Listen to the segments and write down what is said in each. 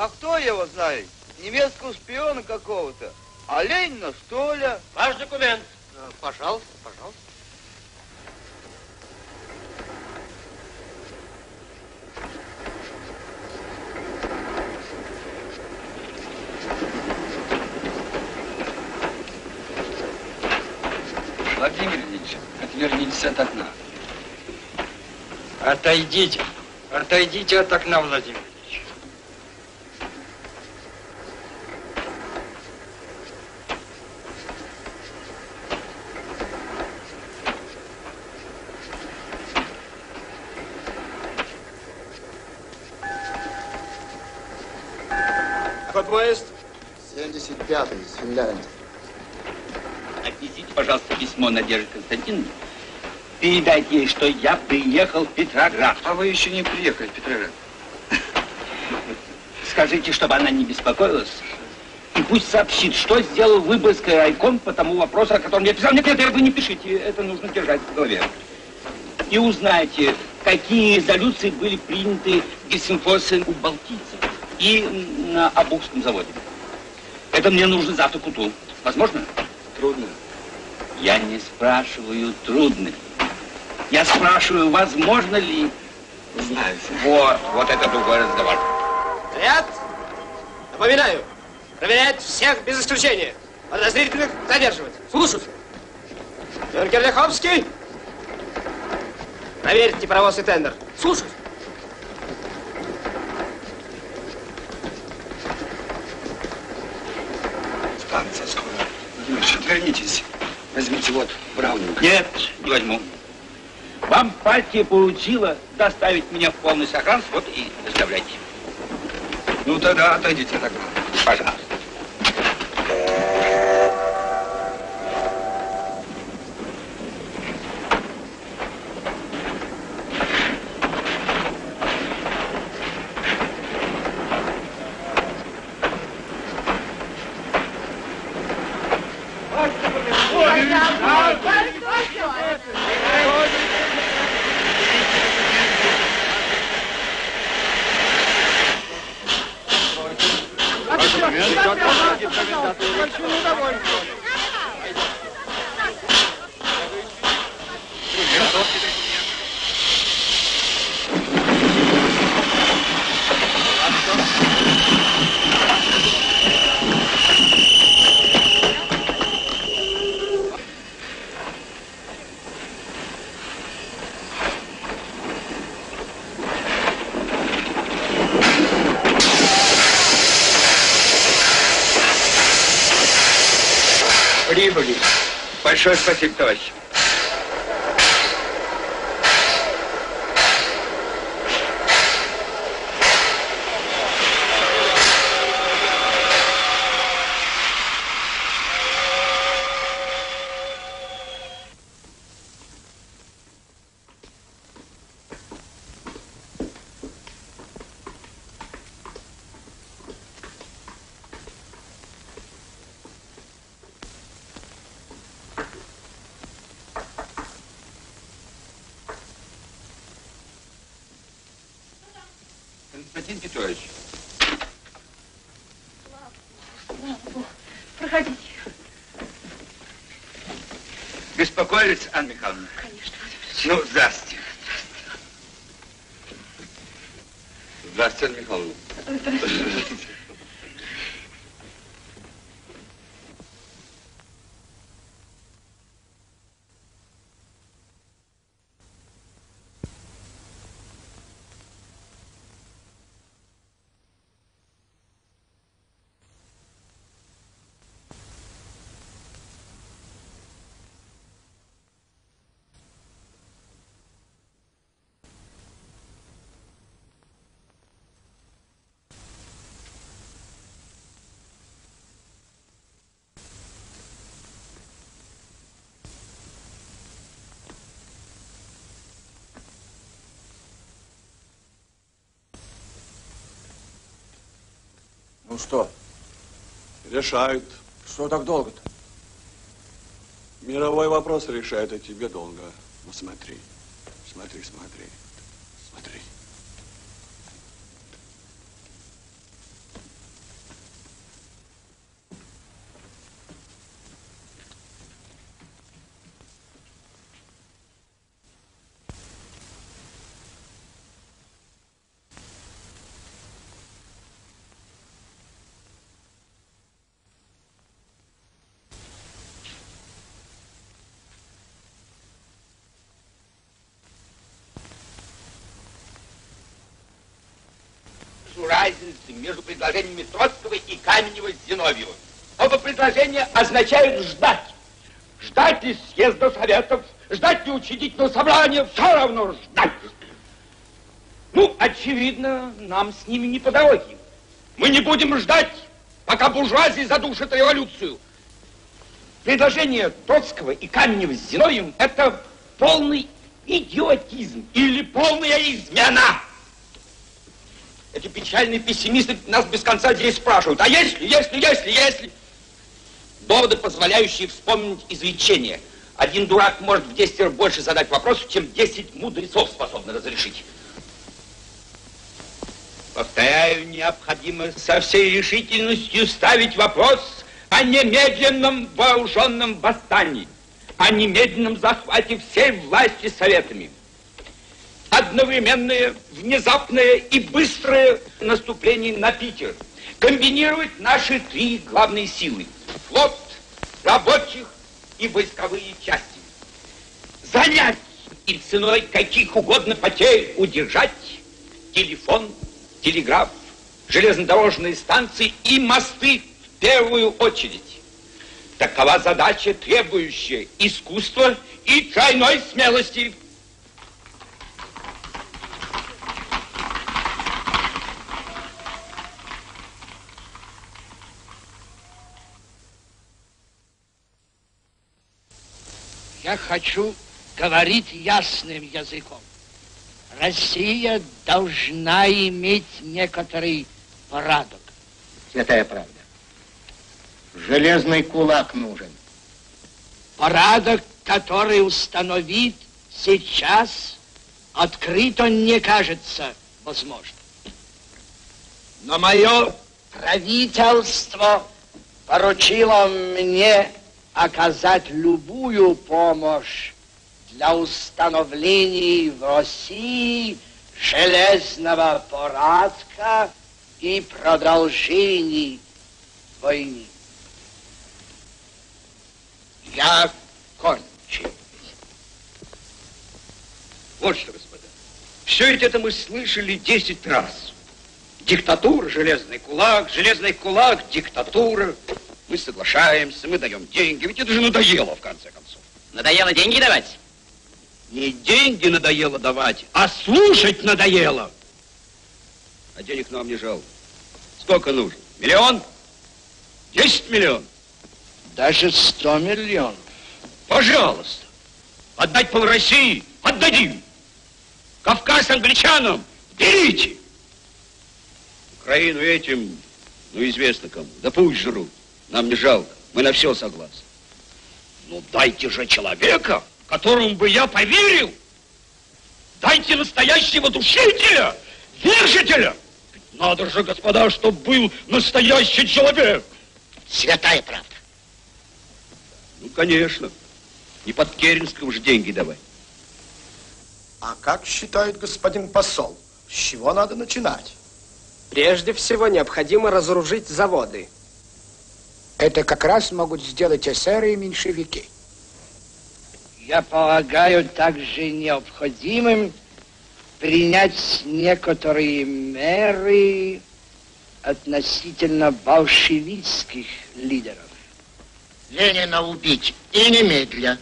А кто его знает? Немецкого шпиона какого-то. А Ленина, что ли? Ваш документ. Пожалуйста, пожалуйста. Владимир Ильич, отвернитесь от окна. Отойдите. Отойдите от окна, Владимир Ильич. Какой поезд? 75-й из Финляндии. Отнесите, пожалуйста, письмо Надежде Константиновне. Передайте ей, что я приехал в Петроград. А вы еще не приехали в Петроград. Скажите, чтобы она не беспокоилась. И пусть сообщит, что сделал Выборгский райком по тому вопросу, о котором я писал. Нет, нет, вы не пишите, это нужно держать в голове. И узнайте, какие резолюции были приняты в Гельсинфосе у балтийцев и на Абухском заводе. Это мне нужно завтра к утру. Возможно? Трудно. Я не спрашиваю, трудно ли. Я спрашиваю, возможно ли. Знаю. Вот, вот это другой разговор. Ряд. Напоминаю, проверять всех без исключения. Подозрительных задерживать. Слушаюсь. Юнкер Леховский. Проверьте паровоз и тендер. Слушаюсь. Станция скоро. Владимир Ильич, отвернитесь. Возьмите вот Браунинг. Нет, не возьму. Вам партия поручила доставить меня в полный сохранность, вот и доставляйте. Ну тогда отойдите от окна. Пожалуйста. Прибыли. Большое спасибо, товарищ. Константин Петрович. Проходите. Беспокоились, Анна Михайловна? Конечно, Ну, здрасте. Здравствуйте, Анна Михайловна. Ну что? Решают. Что так долго-то? Мировой вопрос решают, а тебе долго. Ну смотри, смотри, смотри, смотри. Разницы между предложениями Троцкого и Каменева Зиновьева. Оба предложения означают ждать. Ждать ли съезда советов, ждать ли учредительного собрания, все равно ждать. Ну, очевидно, нам с ними не по дороге. Мы не будем ждать, пока буржуазия задушит революцию. Предложение Троцкого и Каменева с Зиновьевым – это полный идиотизм или полная измена. Эти печальные пессимисты нас без конца здесь спрашивают, а если, если, если, если... Доводы, позволяющие вспомнить изречение. Один дурак может в 10 раз больше задать вопросов, чем 10 мудрецов способны разрешить. Повторяю, необходимо со всей решительностью ставить вопрос о немедленном вооруженном восстании, о немедленном захвате всей власти советами одновременное, внезапное и быстрое наступление на Питер. Комбинировать наши три главные силы. Флот, рабочих и войсковые части. Занять и ценой каких угодно потерь удержать телефон, телеграф, железнодорожные станции и мосты в первую очередь. Такова задача, требующая искусства и тройной смелости Я хочу говорить ясным языком. Россия должна иметь некоторый порядок. Святая правда. Железный кулак нужен. Порядок, который установит сейчас, открыто не кажется возможным. Но мое правительство поручило мне оказать любую помощь для установления в России железного порядка и продолжения войны. Я кончил. Вот что, господа. Все это мы слышали 10 раз. Диктатура, железный кулак, железный кулак, диктатура. Мы соглашаемся, мы даем деньги. Ведь это же надоело, в конце концов. Надоело деньги давать? Не деньги надоело давать, а слушать надоело. А денег нам не жалко. Сколько нужно? Миллион? Десять миллионов? Даже сто миллионов. Пожалуйста. Отдать пол России? Отдадим. Кавказ англичанам? Берите. Украину этим, ну, известно кому. Да пусть жрут. Нам не жалко. Мы на все согласны. Ну, дайте же человека, которому бы я поверил. Дайте настоящего душителя, держителя. Надо же, господа, чтоб был настоящий человек. Святая правда. Ну, конечно. Не под Керенского же деньги давай. А как считает господин посол, с чего надо начинать? Прежде всего необходимо разоружить заводы. Это как раз могут сделать эсеры и меньшевики. Я полагаю также необходимым принять некоторые меры относительно большевистских лидеров. Ленина убить и немедля.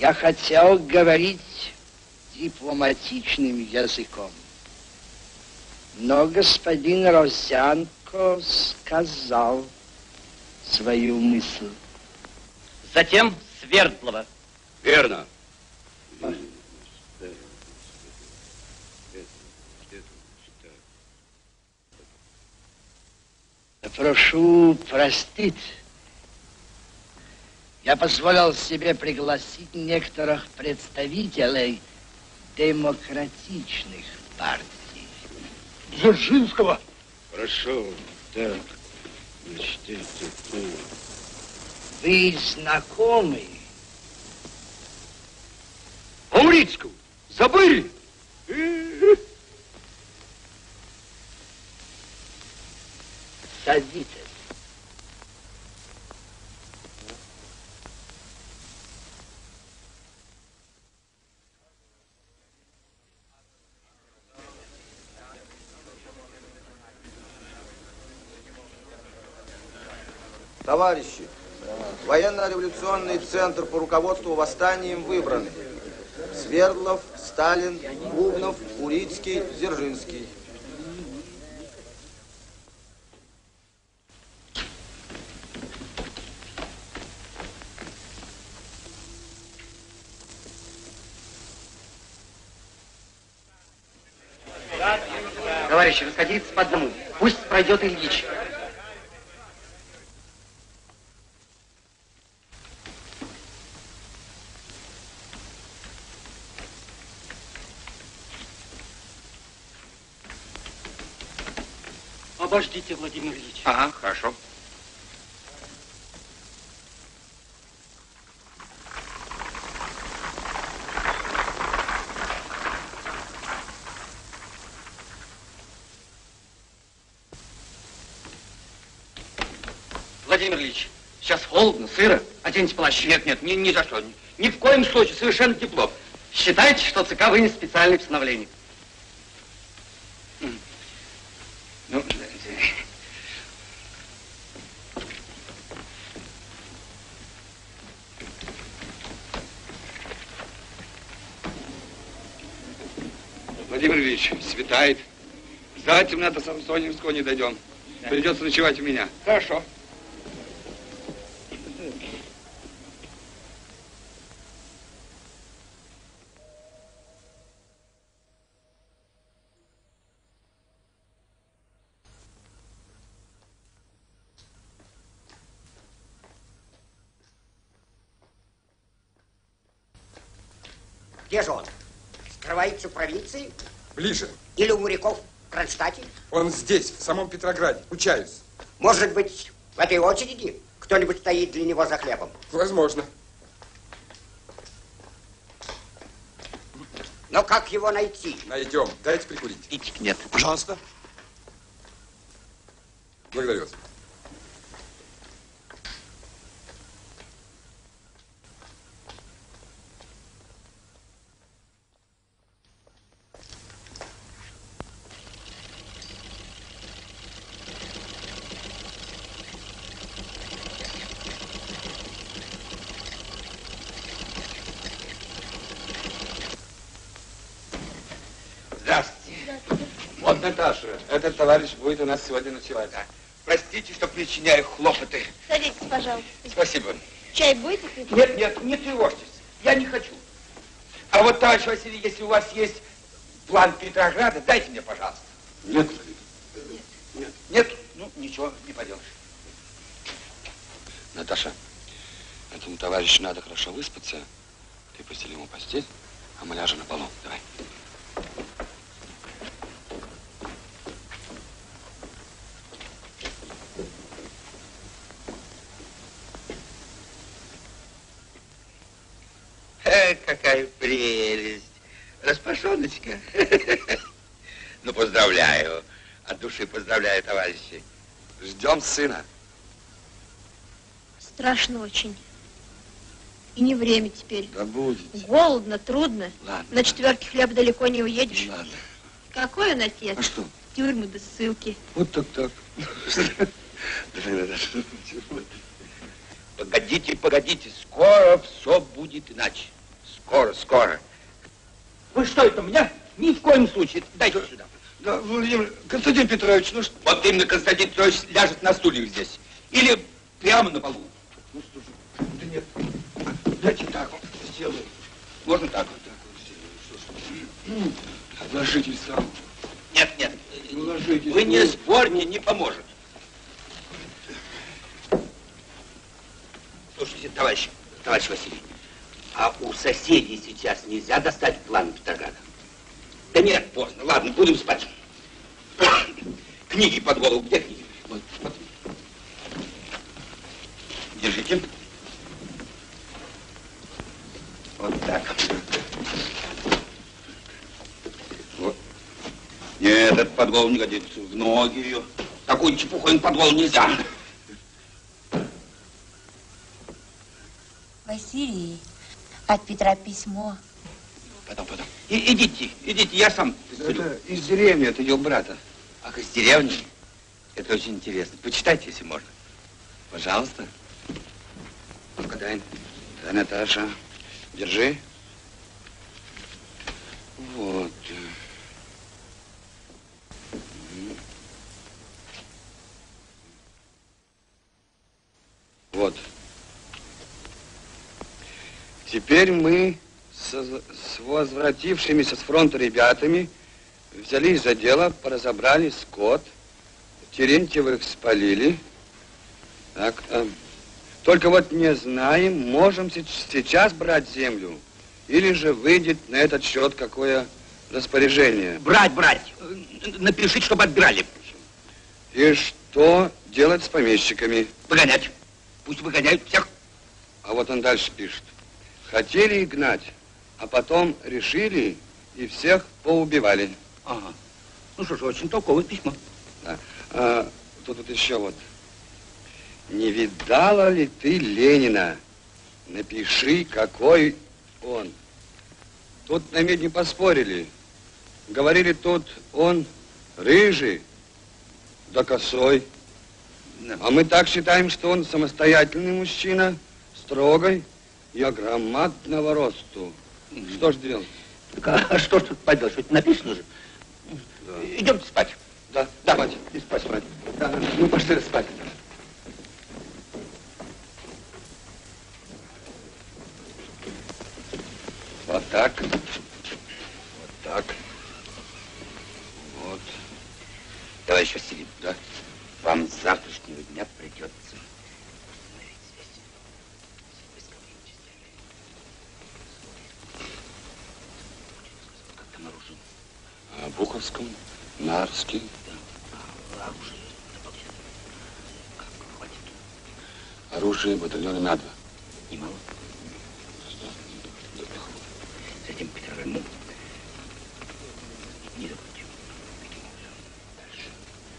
Я хотел говорить дипломатичным языком, но господин Розянко сказал свою мысль. Затем Свердлова. Верно. Прошу простить. Я позволил себе пригласить некоторых представителей демократичных партий. Дзержинского. Хорошо. Так. Значит, это... Вы знакомы? Аурицкого. Забыли? Садитесь. Товарищи, военно-революционный центр по руководству восстанием выбраны. Свердлов, Сталин, Бубнов, Урицкий, Дзержинский. Товарищи, расходиться по одному. Пусть пройдет Ильич. Обождите, Владимир Ильич. Ага, хорошо. Владимир Ильич, сейчас холодно, сыро. Оденьте плащ. Нет, нет, ни, ни за что. Ни- Ни в коем случае, совершенно тепло. Считайте, что ЦК вынес специальное постановление. Ну, Владимир Светает. Затемно до Самсоневского не дойдем. Придется ночевать у меня. Хорошо. Где же он? Скрывается в провинции? Ближе. Или у моряков в Кронштадте? Он здесь, в самом Петрограде. Учаюсь. Может быть, в этой очереди кто-нибудь стоит для него за хлебом? Возможно. Но как его найти? Найдем. Дайте прикурить. Спичек нет. Пожалуйста. Благодарю вас. Здравствуйте. Вот Наташа, этот товарищ будет у нас сегодня ночевать. Простите, что причиняю хлопоты. Садитесь, пожалуйста. Спасибо. Чай будете пить? Нет, нет, не тревожьтесь. Я не хочу. А вот, товарищ Василий, если у вас есть план Петрограда, дайте мне, пожалуйста. Нет, Нет. Нет? Ну, ничего, не поделаешь. Наташа, этому товарищу надо хорошо выспаться, постели ему постель, а мы ляжем на полу. Давай. Э, какая прелесть. Распашоночка. Ну, поздравляю. От души поздравляю, товарищи. Ждем сына. Страшно очень. И не время теперь. Да будет. Голодно, трудно. Ладно. На четверке хлеба далеко не уедешь. Ладно. Какой он отец? А что? Тюрьмы да ссылки. Вот так так. Погодите, погодите, скоро все будет иначе. Скоро, скоро. Вы что это, меня? Ни в коем случае. Дайте сюда. Да, Владимир, Константин Петрович, ну что? Вот именно Константин Петрович ляжет на стульях здесь. Или прямо на полу. Ну, слушай, да нет, дайте так вот сделаю. Можно так? Так вот сделаю, что ж. Ложитесь сам. Нет, нет. Ложитесь. Вы не ну. спорьте, не поможет. Слушайте, товарищ, товарищ Василий, а у соседей сейчас нельзя достать план Петрограда? Да нет, поздно. Ладно, будем спать. Книги под голову. Где книги? Вот, смотри. Держите. Вот так. Вот. Нет, этот под голову не годится. В ноги ее. Такую чепуху им голову нельзя. Василий, от Петра письмо. Потом, потом. И, идите, идите, я сам. Это из деревни, от ее брата. Ах, из деревни? Это очень интересно. Почитайте, если можно. Пожалуйста. Ну-ка, дай. Дай, Наташа. Держи. Вот. Вот. Теперь мы с, с возвратившимися с фронта ребятами взялись за дело, поразобрали скот, Терентьевых спалили. Так, а, только вот не знаем, можем се- сейчас брать землю, или же выйдет на этот счет какое распоряжение. Брать, брать. Напишите, чтобы отбирали. И что делать с помещиками? Выгонять. Пусть выгоняют всех. А вот он дальше пишет. Хотели гнать, а потом решили и всех поубивали. Ага. Ну что ж, очень толковое письмо. Да. А, тут вот еще вот. Не видала ли ты Ленина? Напиши, какой он. Тут на медне поспорили. Говорили, тут он рыжий, да косой. А мы так считаем, что он самостоятельный мужчина, строгой и громадного росту. Что ж делать? А что ж тут поделать? Хоть написано же. Идемте спать. Да, Да, спать. и спать, спать. Да, ну пошли спать. Вот так. Вот так. Вот. Товарищ Василий, Да. вам с завтрашнего дня придется установить связь с войсковыми частями. Как там оружие? А Буховском, Нарский. А оружие батальона на два. Немало. Затем Петроград. Ну, не?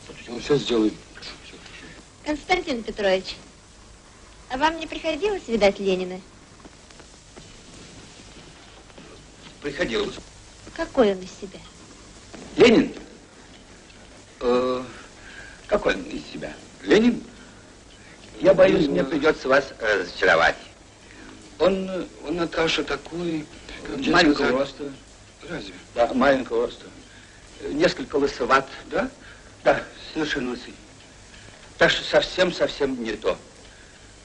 Вот Ну, все сделаем. Константин Петрович, а вам не приходилось видать Ленина? Приходилось. Какой он из себя? Ленин? Э, какой он из себя? Ленин? Я боюсь, мне придется вас разочаровать. Он, он, Наташа, такой... маленького сказать? роста. Разве? Да, маленького роста. Несколько лысоват. Да? Да, совершенно лысый. Так что совсем-совсем не то.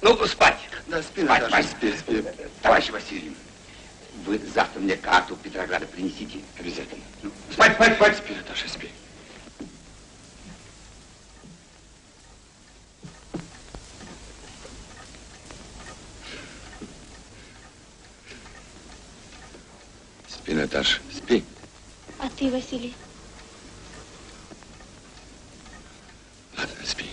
Ну, спать. Да, спи, Спать, Наташа, спать. спи, спи. Товарищ Василий, вы завтра мне карту Петрограда принесите. Обязательно. Ну, спать, спать, спать. Спи, Наташа, спи. Спи, Наташа, спи. А ты, Василий? Ладно, спи.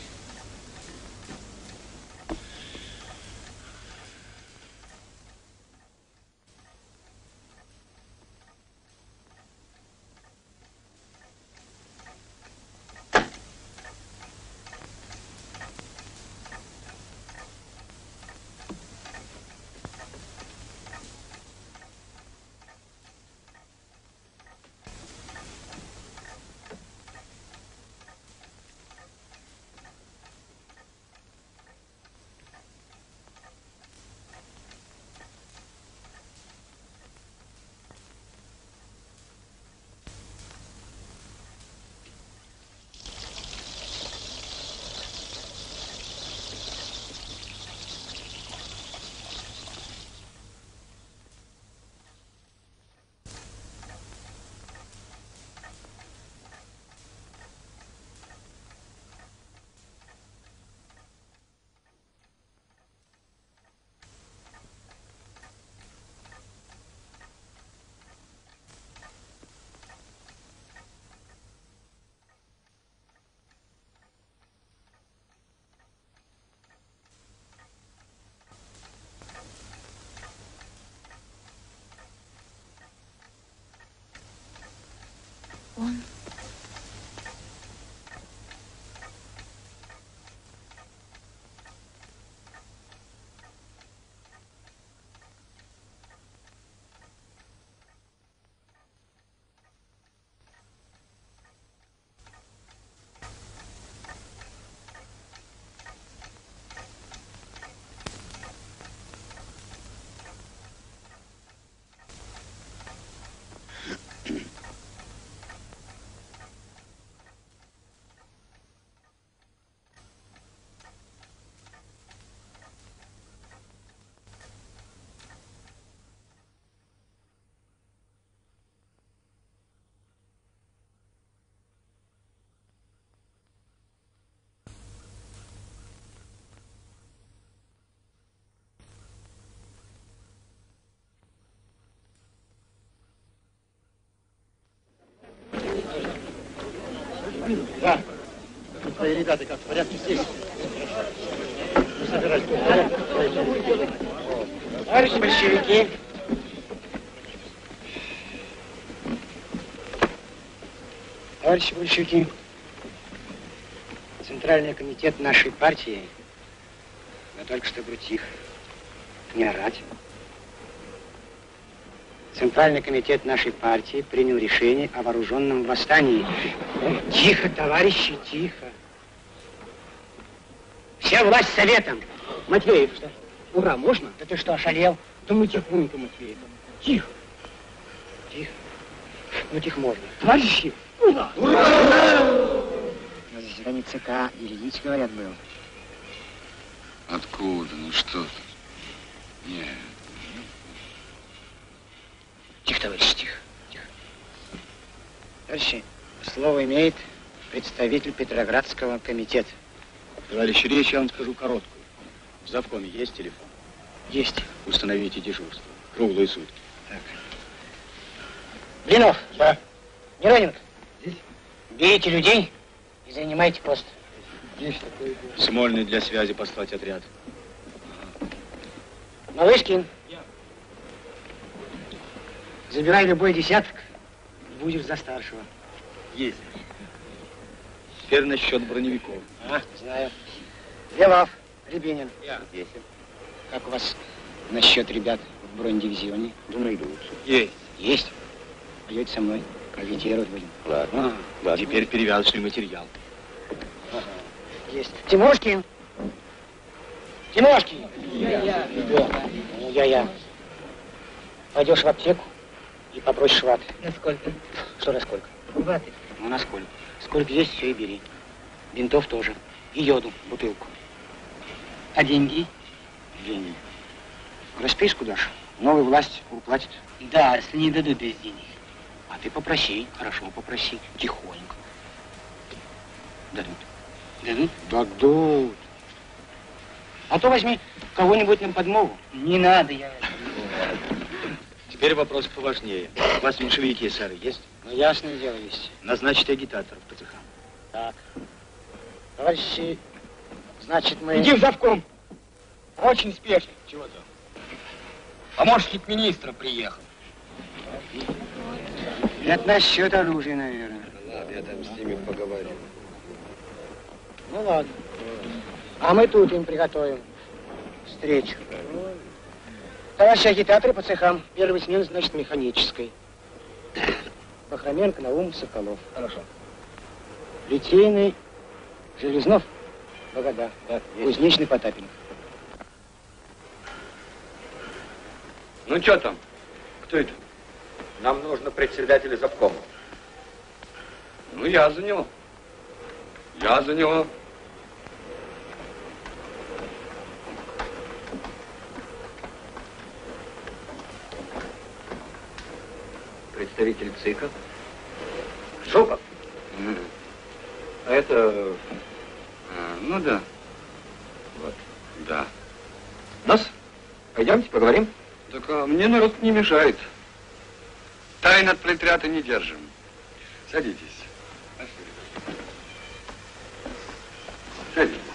Он... Да. Твои ребята как, в порядке здесь? Порядке? Товарищи большевики, товарищи большевики, Центральный комитет нашей партии, но только что говорю тихо, не орать. Центральный комитет нашей партии принял решение о вооруженном восстании. Тихо, товарищи, тихо. Вся власть советом. Матвеев, что? Ура, можно? Да ты что, ошалел? Да мы тихонько, Матвеев. Тихо. Тихо. Ну, тихо можно. Товарищи, ура! Ура! На заседании ЦК Ильич, говорят, был. Откуда? Ну что ты? Нет. Тихо, товарищи, тихо. тихо. Товарищи, слово имеет представитель Петроградского комитета. Товарищ, речь я вам скажу короткую. В завкоме есть телефон? Есть. Установите дежурство. Круглые сутки. Так. Блинов. Да. Мироненко. Здесь. Берите людей и занимайте пост. Есть такое Смольный для связи послать отряд. Малышкин. Забирай любой десяток, будешь за старшего. Есть. Теперь насчет броневиков. А, знаю. Левав, Рябинин. Я. Есть. Как у вас насчет ребят в бронедивизионе? Думаю, идут. Есть. Есть. Пойдете со мной, агитировать будем. Ладно. А, Ладно. Теперь перевязочный материал. ага. Есть. Тимошкин. Тимошкин. Я. Ну, я-я. Пойдешь в аптеку и попросишь ваты. Насколько? Что на сколько? Ваты. Ну, на сколько? Сколько есть, все и бери. Бинтов тоже. И йоду, бутылку. А деньги? Деньги. Расписку дашь, новая власть уплатит. Да, если не дадут без денег. А ты попроси, хорошо попроси, тихонько. Дадут. Дадут? Дадут. А то возьми кого-нибудь на подмогу. Не надо, я... Теперь вопрос поважнее. У вас меньшевики, сэры, есть? Ну, ясное дело, есть. Назначите агитаторов по цехам. Так. Товарищи, значит, мы... Иди в завком. Очень спешно. Чего там? Помощник министра приехал. Это насчет оружия, наверное. Ладно, я там с ними поговорю. Ну, ладно. А мы тут им приготовим встречу. Товарищи агитаторы по цехам. Первая смена, значит, механической. Бахроменко, Наум, Соколов. Хорошо. Литейный, Железнов, Богода. Да, Кузнечный, Потапенко. Ну, что там? Кто это? Нам нужно председателя завкома. Ну, я за него. Я за него. Представитель ЦИКа. Жуков. А это... А, ну да. Вот. Да. Нас? Пойдемте, поговорим. Так а мне народ не мешает. Тайн от пролетариата не держим. Садитесь. Садитесь.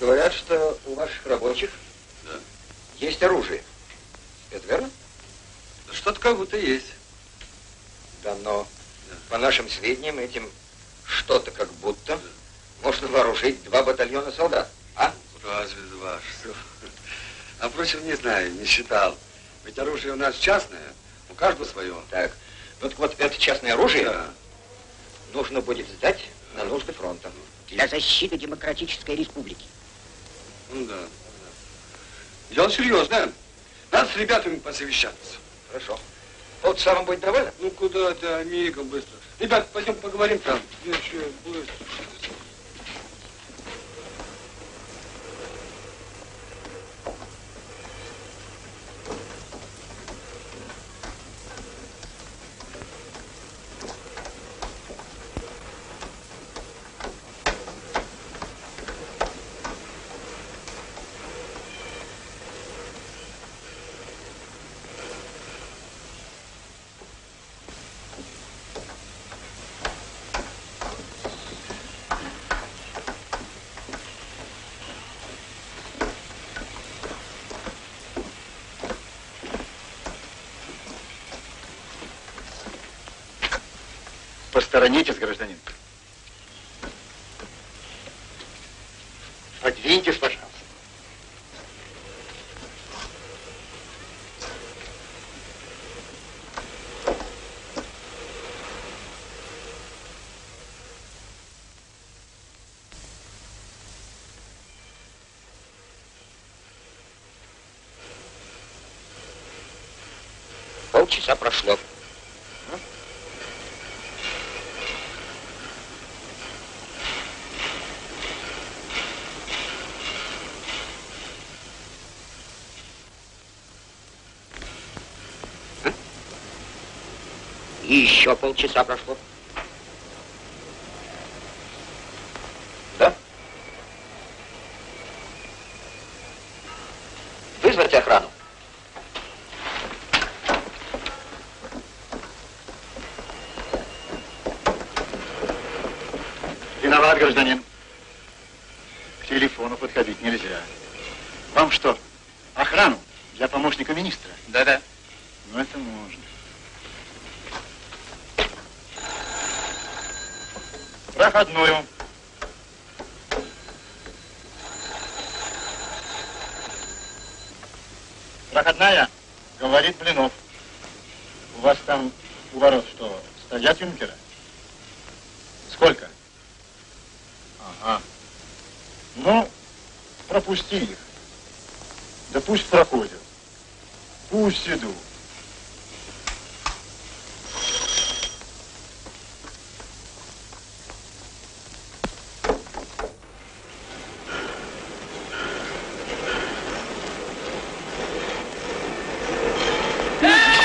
Говорят, что у ваших рабочих Да. есть оружие. Это верно? Да Что-то как будто есть. Да, но по нашим сведениям этим что-то как будто можно вооружить два батальона солдат. А? Разве два? Что? А впрочем, не знаю, не считал. Ведь оружие у нас частное, у каждого свое. Так. Так вот это частное оружие Да. нужно будет сдать на нужды фронта. Для защиты демократической республики. Ну да. да. Дело серьезное. Надо с ребятами посовещаться. Хорошо. Вот самым будет довольно? Ну куда ты, мигом быстро. Ребят, пойдем поговорим там. Еще быстро. Посторонитесь, гражданин. Подвиньтесь, пожалуйста. Полчаса прошло. И еще полчаса прошло. Да? Вызвать охрану. Виноват, гражданин. К телефону подходить нельзя. Вам что, охрану для помощника министра? Да-да. Ну, это можно. Проходную. Проходная, говорит Блинов. У вас там у ворот что, стоят юнкеры? Сколько? Ага. Ну, пропусти их. Да пусть проходят. Пусть идут. Эй!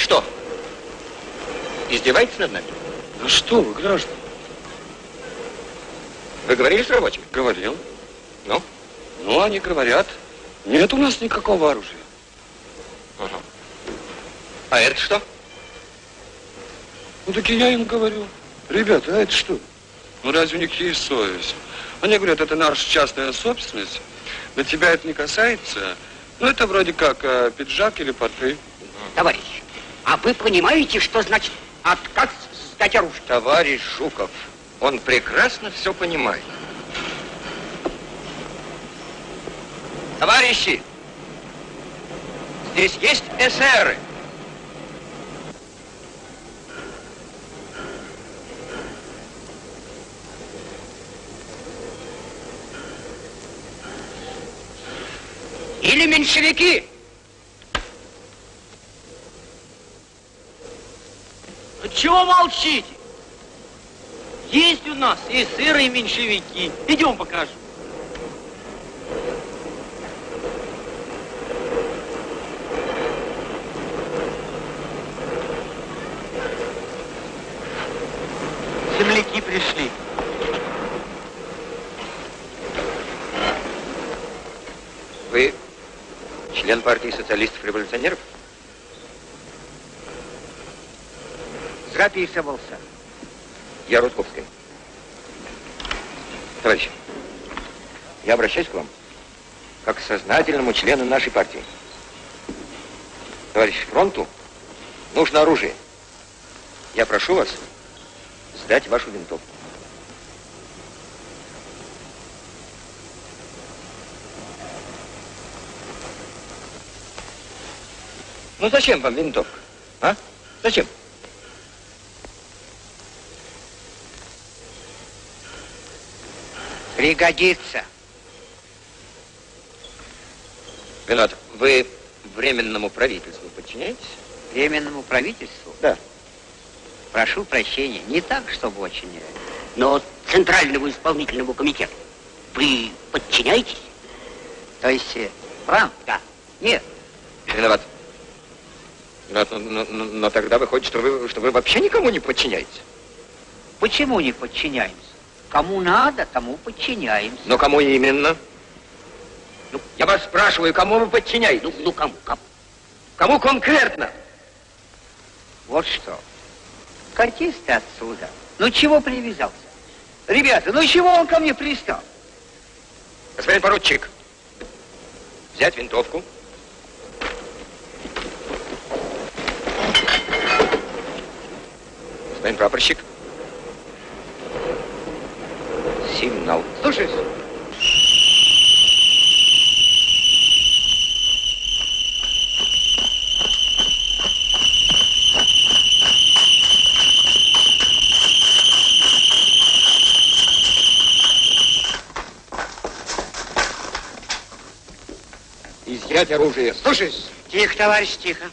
Что, издеваетесь над нами? Ну что вы, граждане? Вы говорили с рабочими? Говорил. Ну? Ну, они говорят, нет у нас никакого оружия. Ага. А это что? Ну, так и я им говорю. Ребята, а это что? Ну, разве у них есть совесть? Они говорят, это наша частная собственность. На тебя это не касается. Ну, это вроде как э, пиджак или порты. А вы понимаете, что значит отказ сдать оружие? Товарищ Жуков, он прекрасно все понимает. Товарищи, здесь есть эсеры. Или меньшевики? Ну чего молчите? Есть у нас и сыры, и меньшевики. Идем покажу. Земляки пришли. Вы член партии социалистов-революционеров? Записывался. Я Рудковский. Товарищ, я обращаюсь к вам как к сознательному члену нашей партии. Товарищ фронту нужно оружие. Я прошу вас сдать вашу винтовку. Ну зачем вам винтовка? А? Зачем? Пригодится. Винат, вы временному правительству подчиняетесь? Временному правительству? Да. Прошу прощения, не так, чтобы очень, э, но Центральному исполнительному комитету. Вы подчиняетесь? То есть, э, вам? Да. Нет. Виноват. Но, но- но- но тогда выходит, что вы, что вы вообще никому не подчиняетесь. Почему не подчиняемся? Кому надо, тому подчиняемся. Но кому именно? Ну, я вас спрашиваю, кому вы подчиняетесь? Ну, ну кому, кому? Кому конкретно? Вот что. Катись ты отсюда. Ну чего привязался? Ребята, ну чего он ко мне пристал? Господин поручик, взять винтовку. Господин прапорщик. Сигнал. Слушаюсь. Изъять оружие. Слушаюсь. Тихо, товарищ, тихо.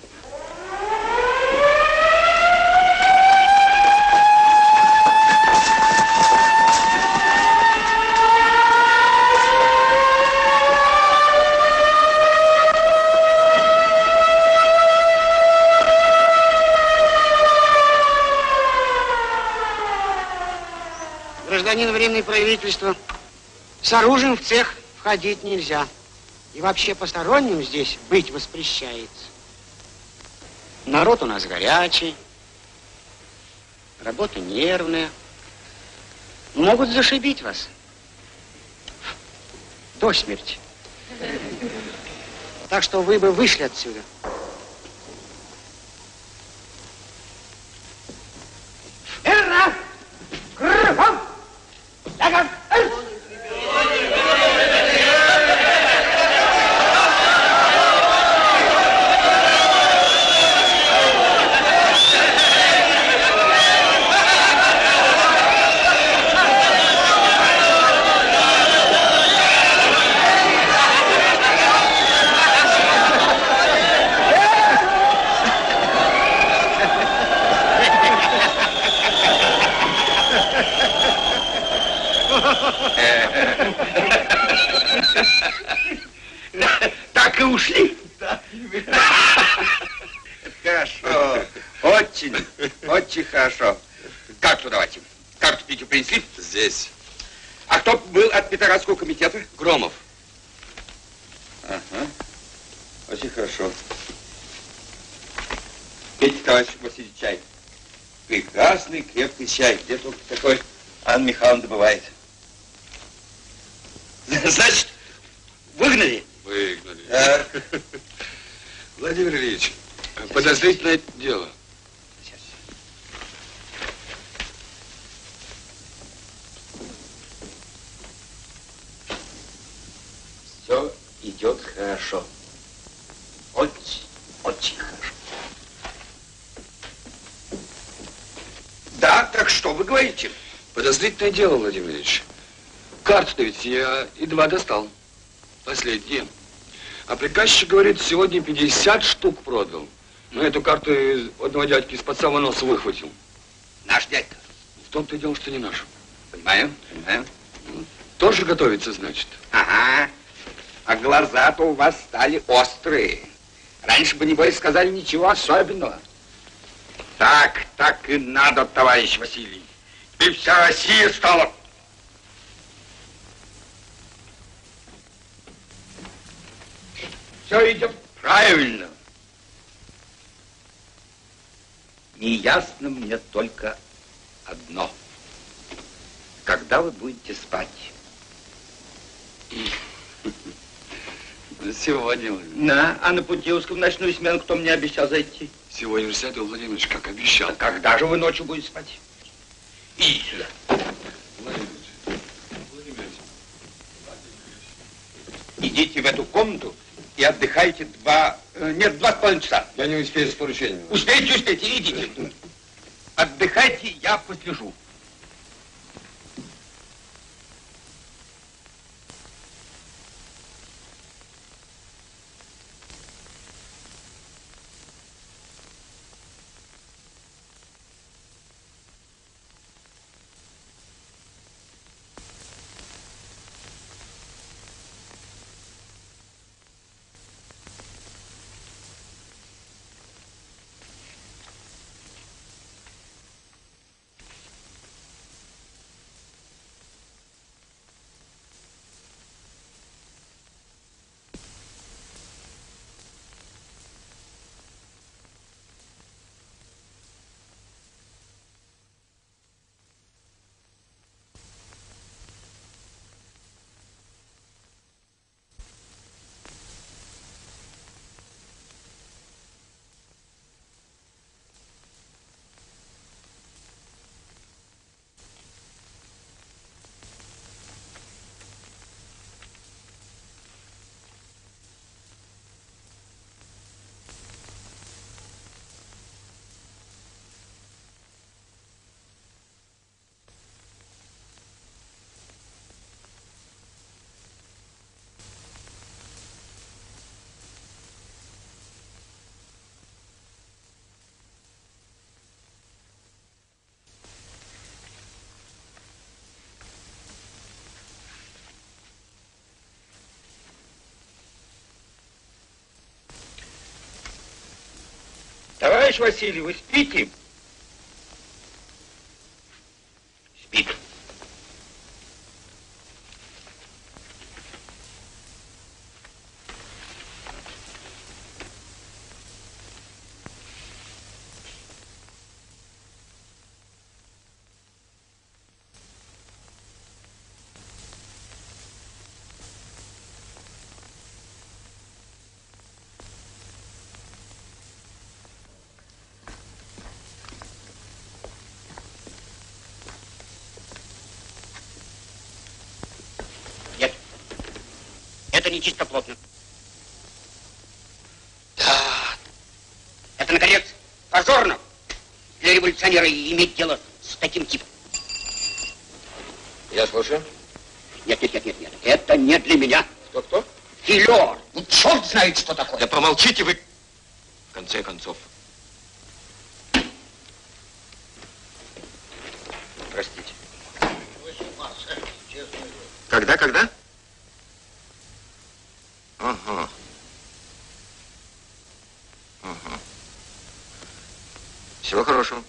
Гражданин временное правительство. С оружием в цех входить нельзя. И вообще посторонним здесь быть воспрещается. Народ у нас горячий, работа нервная. Могут зашибить вас. До смерти. Так что вы бы вышли отсюда. Я едва достал. Последние. А приказчик говорит, сегодня 50 штук продал. Но эту карту из одного дядьки из-под самого носа выхватил. Наш дядька. В том-то и дело, что не наш. Понимаю, понимаю. Тоже готовится, значит. Ага. А глаза-то у вас стали острые. Раньше бы, небось, сказали ничего особенного. Так, так и надо, товарищ Василий. И вся Россия стала... Все идет правильно. Неясно мне только одно. Когда вы будете спать? Сегодня. На, а на Путиловском ночную смену кто мне обещал зайти? Сегодня же сяду, Владимир Ильич, как обещал. А когда же вы ночью будете спать? Иди сюда. Идите в эту комнату и отдыхайте два... э, Нет, два с половиной часа. Я не успею с поручением. Успейте, успейте, идите. Отдыхайте, я послежу. Товарищ Василий, вы спите? Спит. Нет. Это не чисто плотно. Да. Это, наконец, позорно для революционера иметь дело с таким типом. Я слушаю. Нет, нет, нет, нет, нет. Это не для меня. Кто-кто? Филер. Ну, черт знает, что такое. Да помолчите вы, в конце концов. Простите. Когда, когда? Хорошего.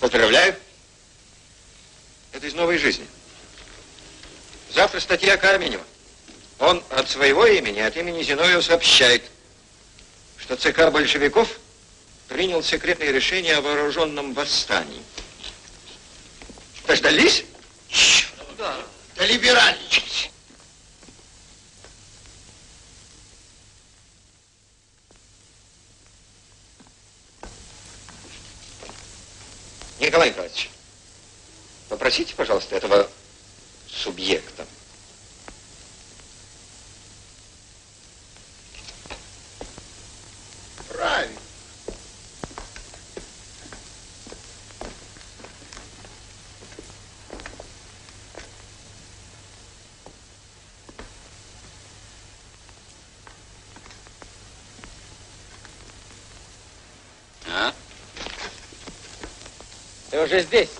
Поздравляю. Это из новой жизни. Завтра статья Каменева. Он от своего имени, от имени Зиновьева сообщает, что ЦК большевиков принял секретное решение о вооруженном восстании. Дождались? Да. Да либеральничать. Николай Николаевич, попросите, пожалуйста, этого субъекта. Правильно. А? Ты уже здесь.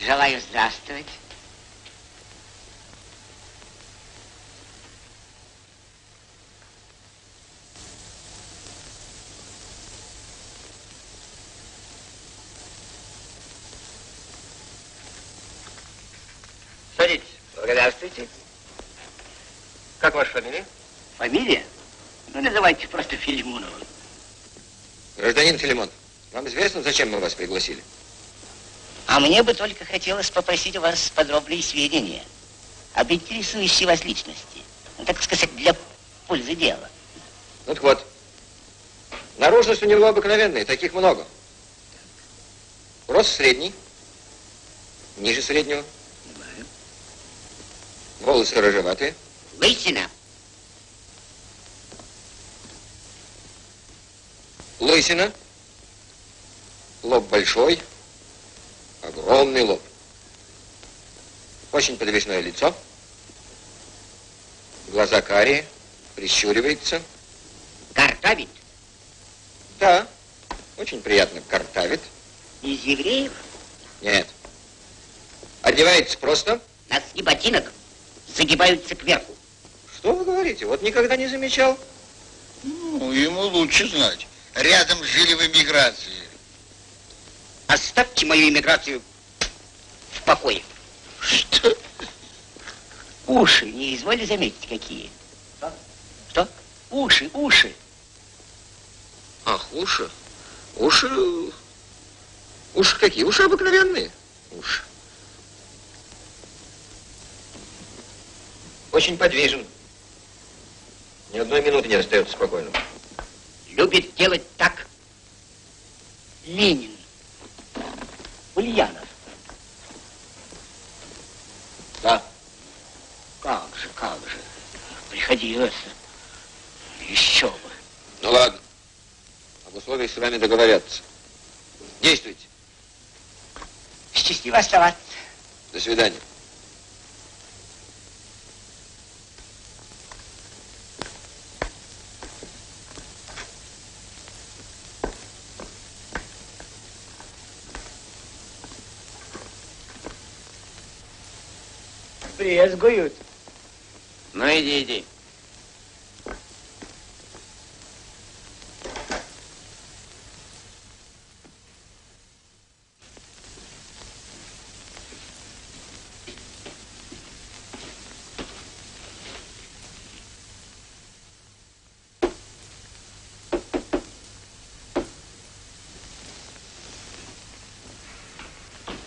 Желаю здравствовать. Садитесь. Благодарствуйте. Как ваша фамилия? Фамилия? Ну, называйте просто Филимонова. Гражданин Филимон, вам известно, зачем мы вас пригласили? А мне бы только хотелось попросить у вас подробные сведения об интересующей вас личности. Ну, так сказать, для пользы дела. Ну так вот, наружность у него обыкновенная, таких много. Рост средний, ниже среднего. Волосы рыжеватые. Лысина. Лысина. Лоб большой. Огромный лоб. Очень подвижное лицо. Глаза карие. Прищуривается. Картавит. Да. Очень приятно картавит. Из евреев? Нет. Одевается просто. Носки ботинок загибаются кверху. Что вы говорите? Вот никогда не замечал. Ну, ему лучше знать. Рядом жили в эмиграции. Оставьте мою иммиграцию в покое. Что? Уши, не изволили заметить, какие? Что? Уши, уши. Ах, уши. Уши... Уши какие? Уши обыкновенные. Уши. Очень подвижен. Ни одной минуты не остается спокойным. Любит делать так. Ленин. Ульянов. Да. Как же, как же. Приходилось. Еще бы. Ну ладно. Об условиях с вами договорятся. Действуйте. Счастливо оставаться. До свидания. Брезгуют. Ну иди, иди.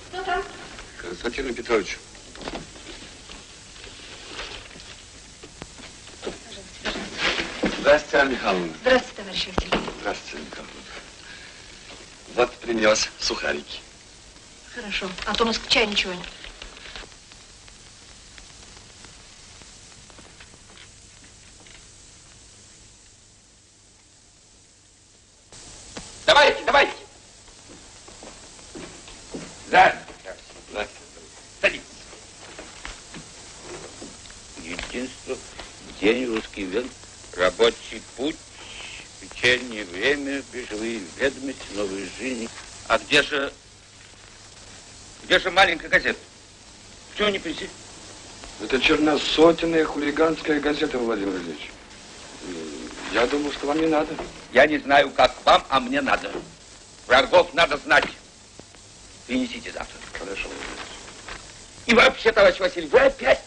Кто там? Константину Петровичу. Здравствуйте, Анна Михайловна. Здравствуйте, товарищ Евтель. Здравствуйте, Михайловна. Вот принес сухарики. Хорошо. А то у нас к чаю ничего нет. Где же... Где же маленькая газета? Почему не принесли? Это черносотенная хулиганская газета, Владимир Ильич. Я думал, что вам не надо. Я не знаю, как вам, а мне надо. Врагов надо знать. Принесите завтра. Хорошо. И вообще, товарищ Василий, вы опять...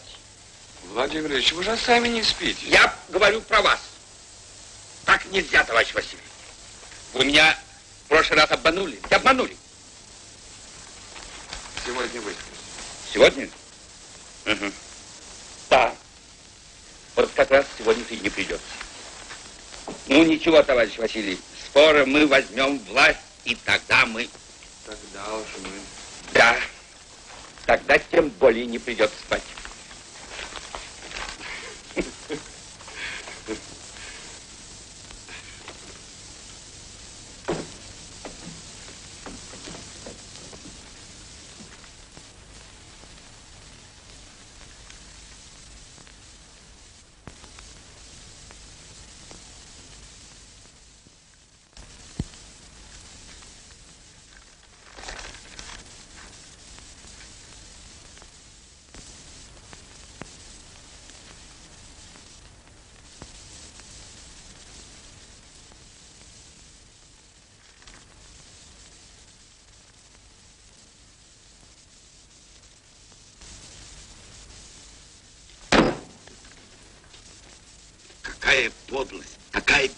Владимир Ильич, вы же сами не спите. Я говорю про вас. Так нельзя, товарищ Василий. Вы меня в прошлый раз обманули. Обманули. Сегодня вы. Сегодня? Угу. Да. Вот как раз сегодня-то и не придется. Ну, ничего, товарищ Василий. Скоро мы возьмем власть, и тогда мы... Тогда уж мы... Да. Тогда тем более не придется спать. Какая подлость, какая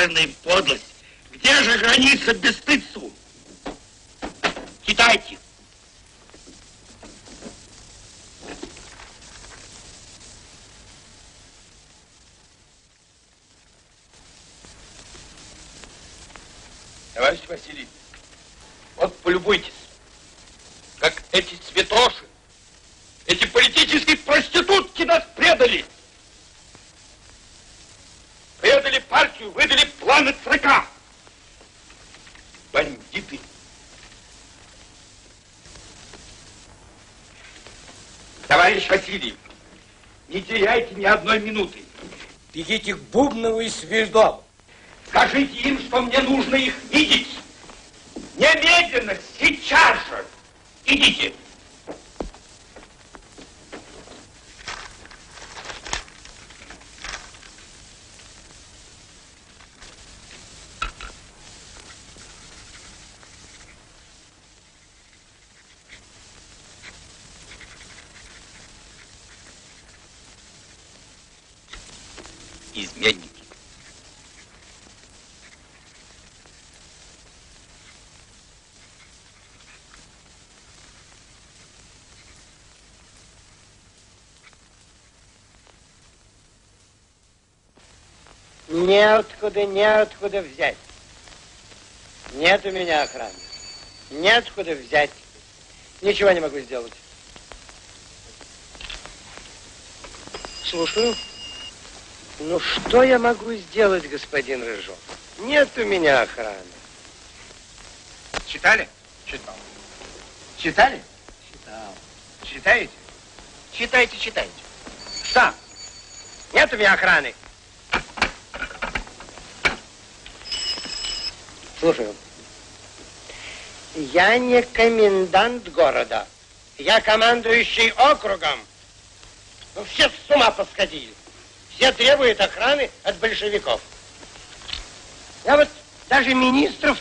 безмерная подлость. Где же граница бесстыдству? Cristo Неоткуда, неоткуда взять. Нет у меня охраны. Неоткуда взять. Ничего не могу сделать. Слушаю. Ну, что я могу сделать, господин Рыжов? Нет у меня охраны. Читали? Читал. Читали? Читал. Читаете? Читайте, читайте. Что? Нет у меня охраны. Слушаю. Я не комендант города. Я командующий округом. Ну, все с ума посходили. Все требуют охраны от большевиков. Я вот даже министров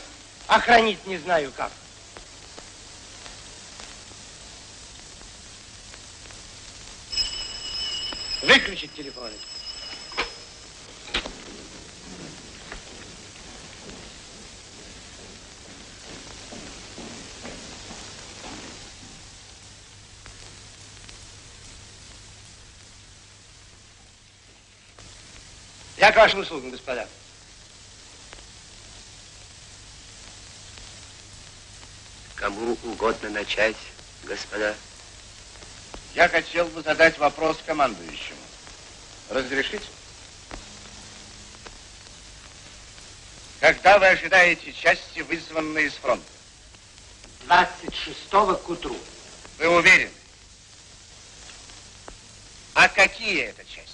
охранить не знаю как. Выключить телефоны. Я к вашим услугам, господа. Кому угодно начать, господа. Я хотел бы задать вопрос командующему. Разрешите? Когда вы ожидаете части, вызванные из фронта? 26-го к утру. Вы уверены? А какие это части?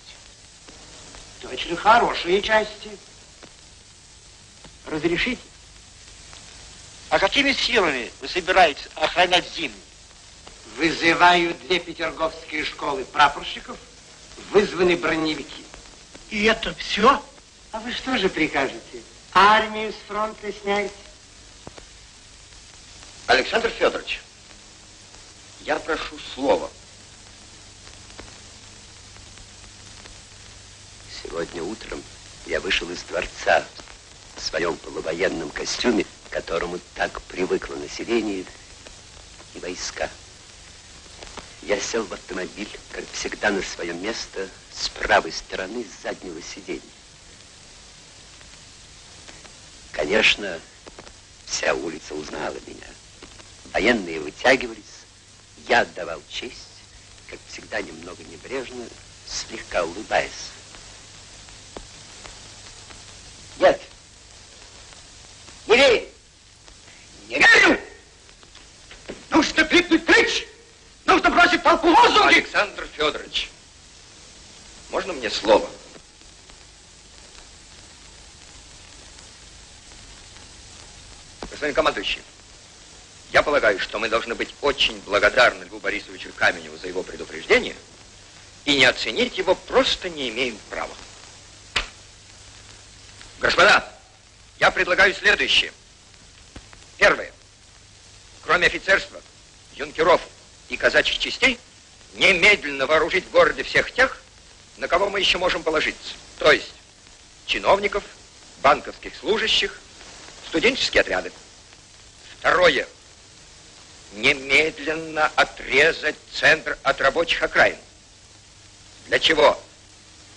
Очень хорошие части. Разрешите? А какими силами вы собираетесь охранять зимний? Вызываю две петерговские школы прапорщиков, вызваны броневики. И это все? А вы что же прикажете? Армию с фронта снять? Александр Федорович, я прошу слова. Сегодня утром я вышел из дворца в своем полувоенном костюме, к которому так привыкло население и войска. Я сел в автомобиль, как всегда, на свое место с правой стороны заднего сиденья. Конечно, вся улица узнала меня. Военные вытягивались, я отдавал честь, как всегда, немного небрежно, слегка улыбаясь. Нет. Не верю. Не верю. Нужно крикнуть клич! Нужно бросить толпу лозунги! Александр Федорович, можно мне слово? Господин командующий, я полагаю, что мы должны быть очень благодарны Льву Борисовичу Каменеву за его предупреждение и не оценить его просто не имеем права. Господа, я предлагаю следующее. Первое. Кроме офицерства, юнкеров и казачьих частей, немедленно вооружить в городе всех тех, на кого мы еще можем положиться. То есть чиновников, банковских служащих, студенческие отряды. Второе. Немедленно отрезать центр от рабочих окраин. Для чего?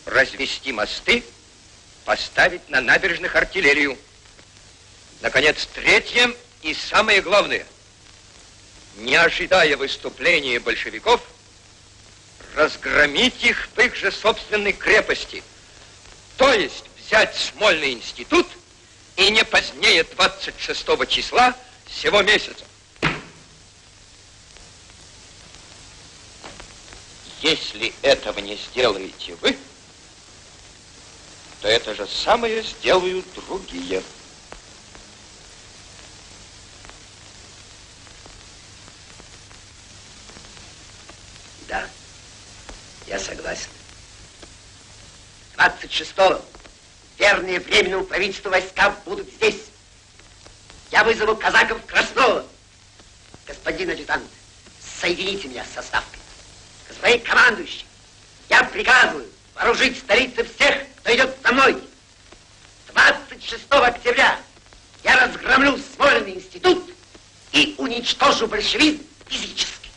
Развести мосты, поставить на набережных артиллерию. Наконец, третье и самое главное. Не ожидая выступления большевиков, разгромить их в их же собственной крепости. То есть взять Смольный институт и не позднее 26 числа сего месяца. Если этого не сделаете вы, то это же самое сделают другие. Да, я согласен. 26-го верные временному правительству войска будут здесь. Я вызову казаков Краснова. Господин адъютант, соедините меня с составкой. Господин командующий, я приказываю вооружить в столице всех, кто идет за мной. 26 октября я разгромлю Смольный институт и уничтожу большевизм физически.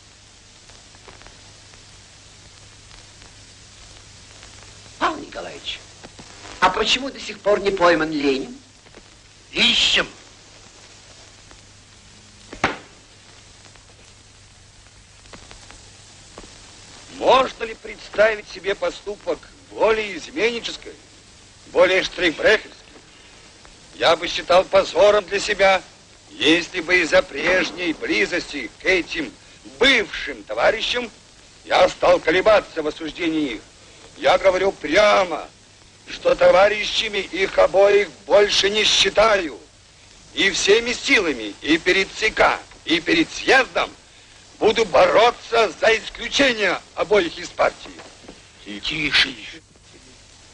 Павел Николаевич, а почему до сих пор не пойман Ленин? Ищем. Можно ли представить себе поступок более изменнической, более штрейхбрехерской? Я бы считал позором для себя, если бы из-за прежней близости к этим бывшим товарищам я стал колебаться в осуждении их. Я говорю прямо, что товарищами их обоих больше не считаю. И всеми силами, и перед ЦК, и перед съездом буду бороться за исключение обоих из партии. Тише.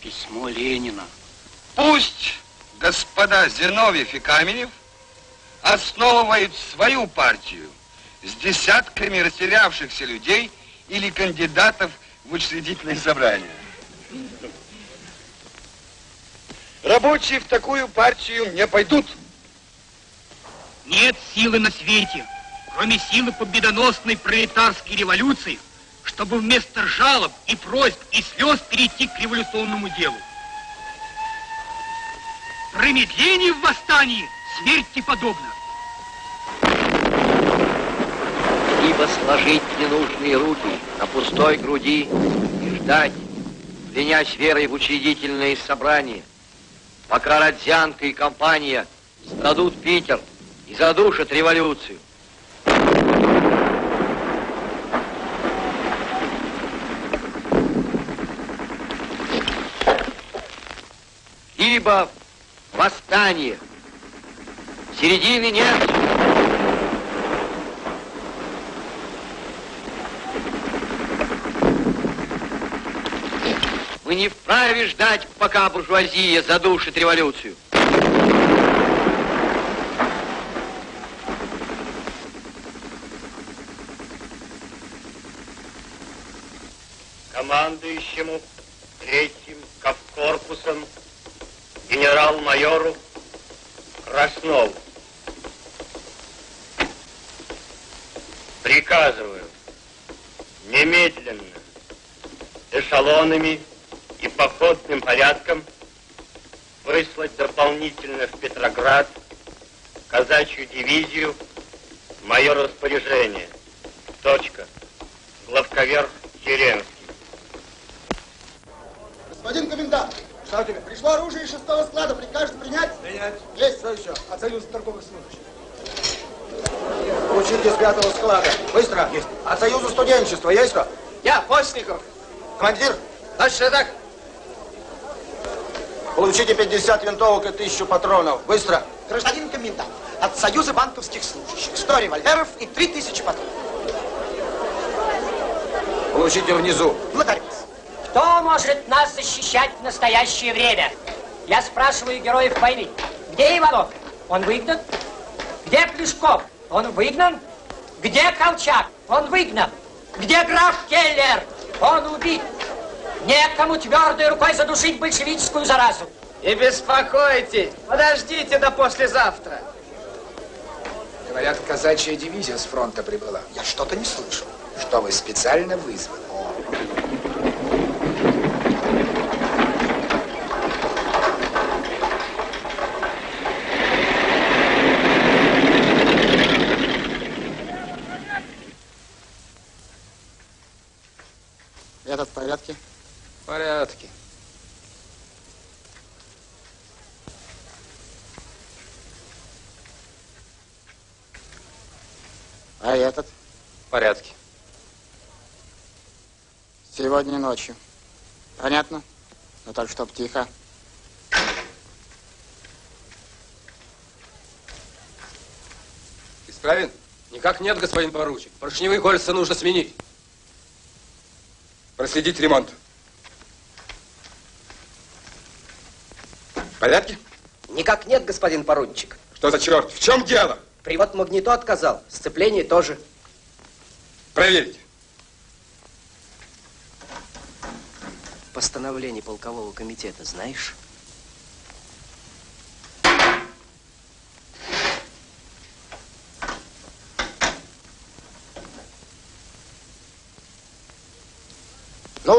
Письмо Ленина. Пусть господа Зиновьев и Каменев основывают свою партию с десятками растерявшихся людей или кандидатов в учредительное собрание. Рабочие в такую партию не пойдут. Нет силы на свете, кроме силы победоносной пролетарской революции, чтобы вместо жалоб и просьб и слез перейти к революционному делу. Промедление в восстании смерти подобно. Либо сложить ненужные руки на пустой груди и ждать, клянясь верой в учредительные собрания, пока Родзянко и компания сдадут Питер и задушат революцию. Либо восстание Середины нет. Мы не вправе ждать, пока буржуазия задушит революцию. командующему генерал-майору Краснову. Приказываю немедленно эшелонами и походным порядком выслать дополнительно в Петроград казачью дивизию мое распоряжение. Точка. Главковер Керенский. Господин комендант, что у тебя? Пришло оружие из шестого склада. Прикажете принять? Принять. Есть. Что еще? От Союза торговых служащих. Получите с пятого склада. Быстро. Есть. От Союза студенчества есть что? Я, Постников. Командир? Значит, так. Получите 50 винтовок и 1000 патронов. Быстро. Гражданин комендант, от Союза банковских служащих 100 револьверов и 3000 патронов. Получите внизу. Благодарю. Кто может нас защищать в настоящее время? Я спрашиваю героев войны. Где Иванов? Он выгнан? Где Плешков? Он выгнан? Где Колчак? Он выгнан. Где граф Келлер? Он убит. Некому твердой рукой задушить большевическую заразу. Не беспокойтесь. Подождите до послезавтра. Говорят, казачья дивизия с фронта прибыла. Я что-то не слышал. Что вы специально вызваны? Этот в порядке? В порядке. А этот? В порядке. Сегодня ночью. Понятно? Но только чтоб тихо. Исправен? Никак нет, господин поручик. Поршневые кольца нужно сменить. Проследить ремонт. В порядке? Никак нет, господин поручик. Что за черт? В чем дело? Привод магнито отказал. Сцепление тоже. Проверить. Постановление полкового комитета знаешь?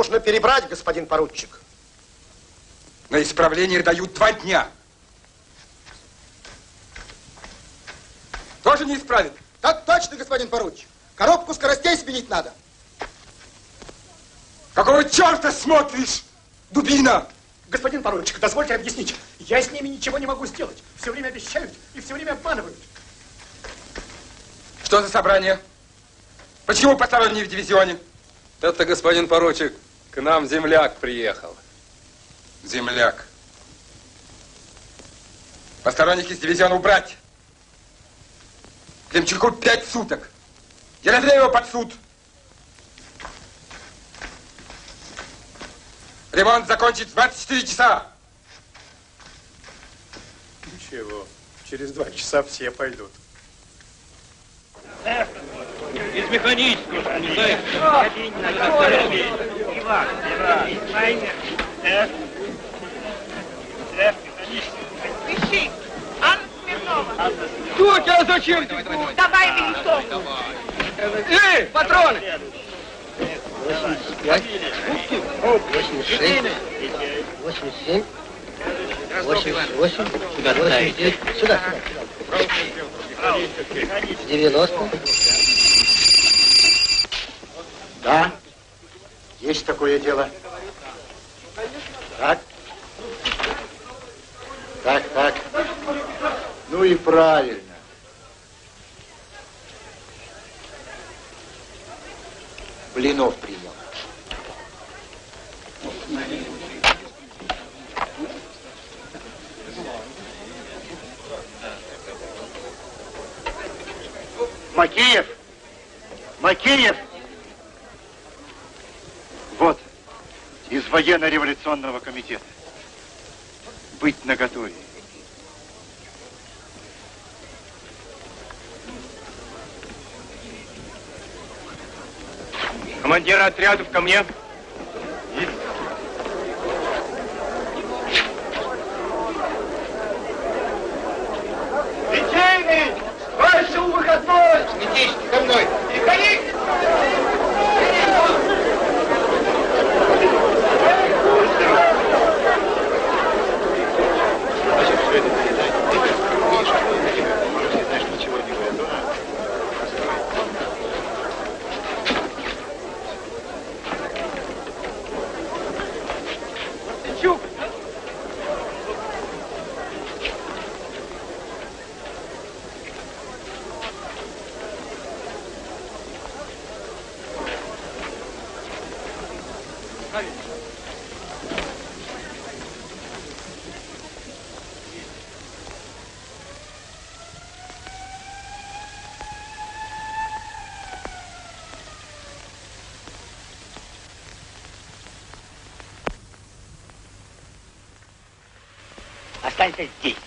Нужно перебрать, господин поручик. На исправление дают два дня. Тоже не исправит? Так точно, господин поручик. Коробку скоростей сменить надо. Какого черта смотришь, дубина? Господин поручик, дозвольте объяснить. Я с ними ничего не могу сделать. Все время обещают и все время обманывают. Что за собрание? Почему посторонние в дивизионе? Это, господин поручик, к нам земляк приехал. Земляк. Посторонних из дивизиона убрать. Климчуку пять суток. Я разрею его под суд. Ремонт закончить в 24 часа. Ничего, через два часа все пойдут. Из механического, не знаешь? Пиши. Анна Смирнова. Что тебя зачем? Давай винтовку. Эй, патроны! 85, 86, 87, 88, сюда, 89, сюда, сюда, 90. Да, есть такое дело. Так. Так, так. Ну и правильно. Блинов принял. Макеев! Макеев! Вот, из военно-революционного комитета. Быть наготове. Командира отрядов ко мне. Литейный! Вася у выходной! Летейщик ко мной. Механик! Alter,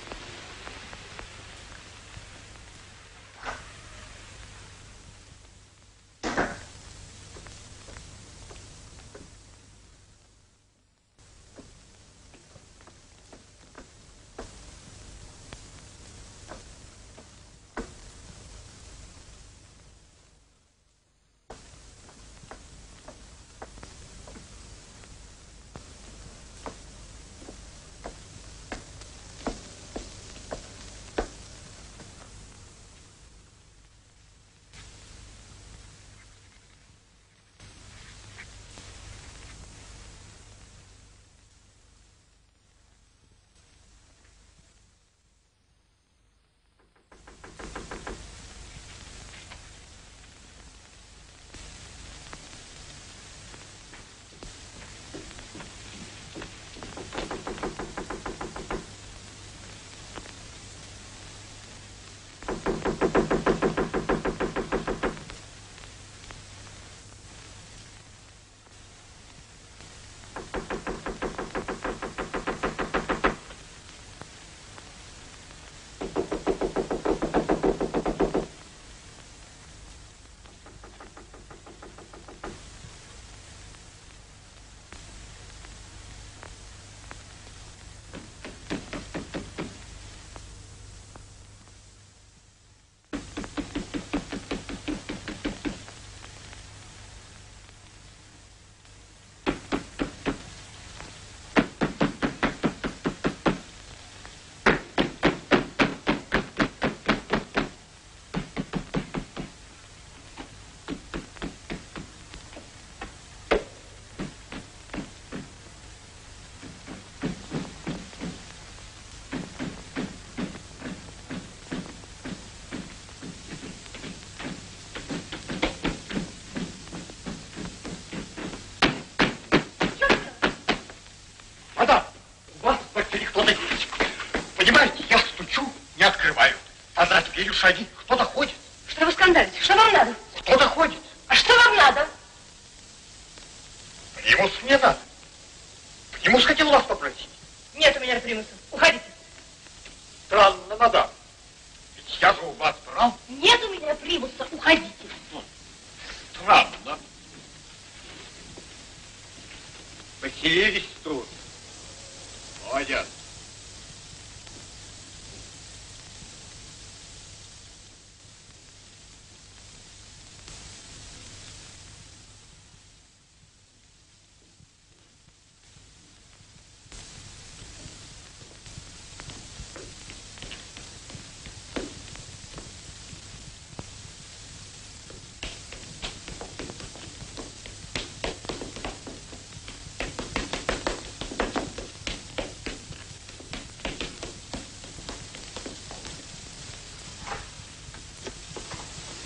не открывают. А за дверью шаги. Кто-то ходит. Что вы скандалите? Что вам надо? Кто-то ходит. А что вам надо? Примус мне надо. Примус хотел вас попросить. Нет у меня примуса. Уходите. Странно, мадам. Ведь я же у вас брал. Нет у меня примуса. Уходите. Странно. Поселились тут. Молодец.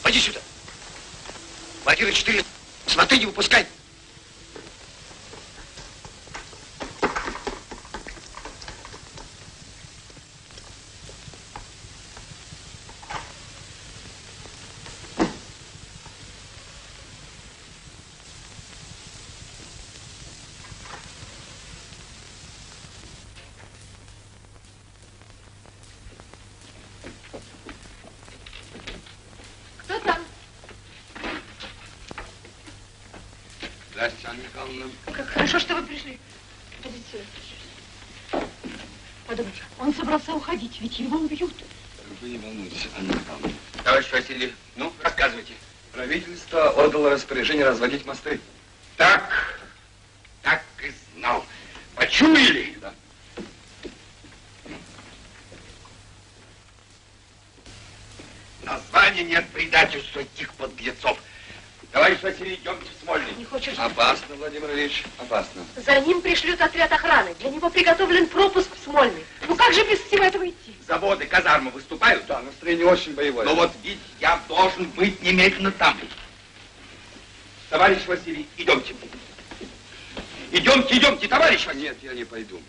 Пойди сюда. Квартира 4. Смотри, не выпускай. Здрасте, Анна Михайловна. Как хорошо, что вы пришли. Подойдите сюда. Подумайте, он собрался уходить, ведь его убьют. Вы не волнуйтесь, Анна Михайловна. Товарищ Василий, ну, рассказывайте. Правительство отдало распоряжение разводить мосты. Так, так и знал. Почуяли? Да. Названия нет предательства этих подлецов. Товарищ Василий, идемте в Смольный. Не хочешь? Опасно, Ильич, опасно. За ним пришлют отряд охраны. Для него приготовлен пропуск в Смольный. Ну как же без всего этого идти? Заводы, казармы выступают? Да, настроение очень боевое. Но вот ведь я должен быть немедленно там. Товарищ Василий, идемте. Идемте, идемте, товарищ Василий. Нет, я не пойду.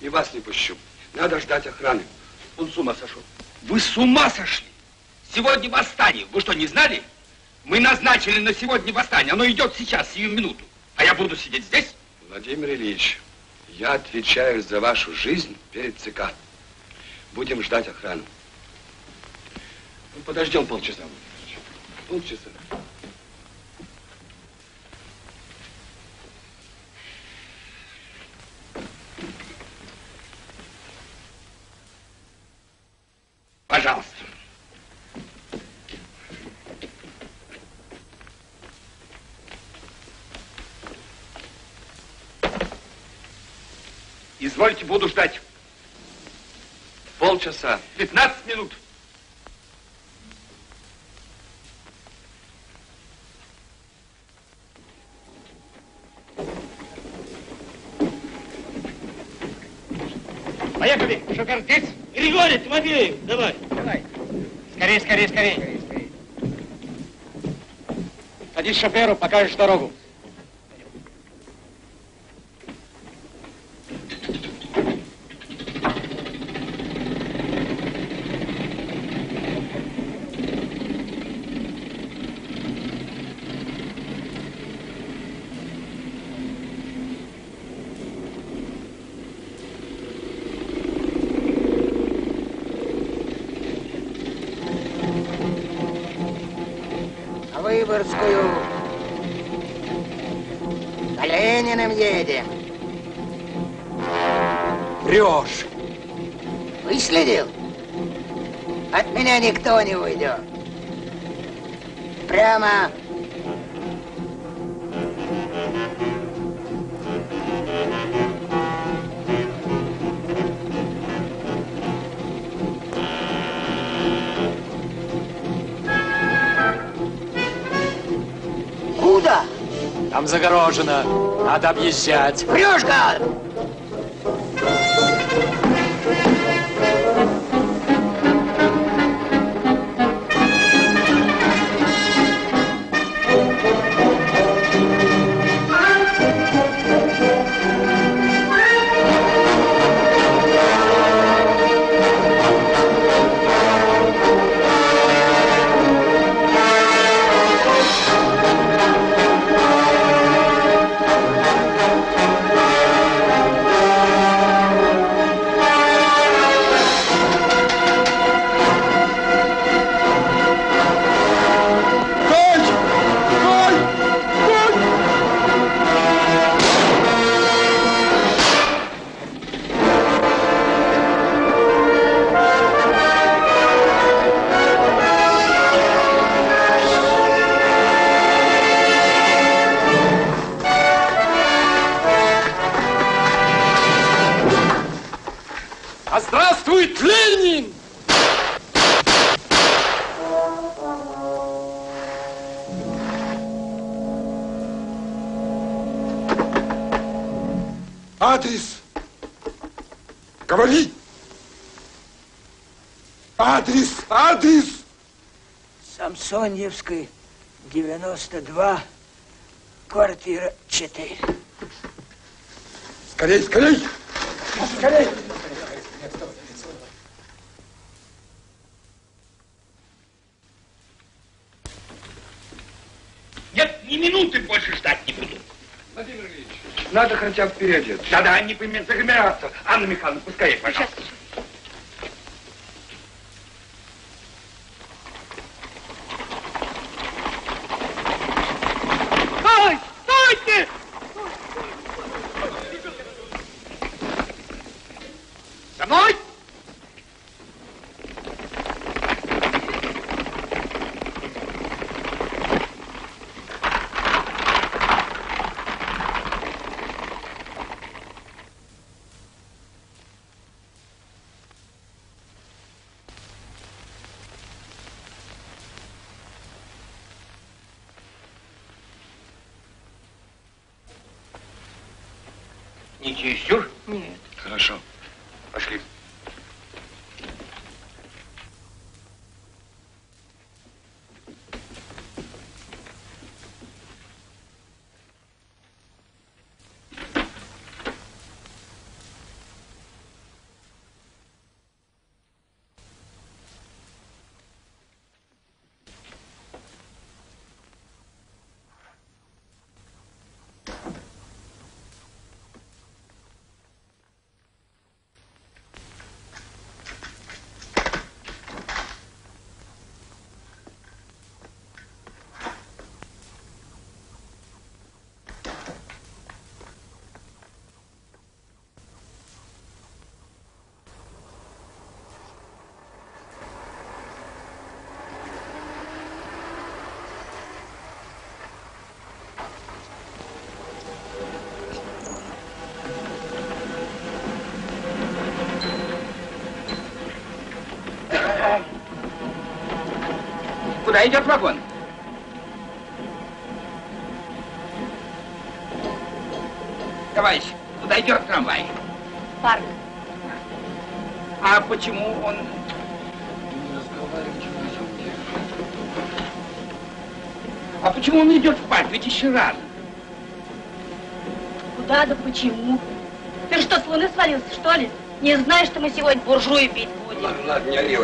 И вас не пущу. Надо ждать охраны. Он с ума сошел. Вы с ума сошли? Сегодня восстание. Вы что, не знали? Мы назначили на сегодня восстание. Оно идет сейчас, сию минуту. Я буду сидеть здесь? Владимир Ильич, я отвечаю за вашу жизнь перед ЦК. Будем ждать охрану. Ну, подождем полчаса. Полчаса. Пожалуйста. Извольте, буду ждать. Полчаса. 15 минут. Поехали, шофер здесь. Григорий, Тимофеев, давай. Давай. Скорее, скорее, скорее. Садись шоферу, покажешь дорогу. Не уйдет. Прямо Куда? Там загорожено. Надо объезжать. Врешь, гад! Самсоньевской, 92, квартира 4. Скорей, скорей. Скорей. Нет, ни минуты больше ждать не буду. Владимир Ильич, надо хотя бы переодеться. Да-да, не загомераться. Анна Михайловна, пускай, пожалуйста. Стойте! Куда идет вагон? Товарищ, куда идет трамвай? Парк. А почему он... А почему он идет в парк? Ведь еще рано. Куда да почему? Ты что, с луны свалился, что ли? Не знаешь, что мы сегодня буржуи пить будем? Ладно, ладно, не ори,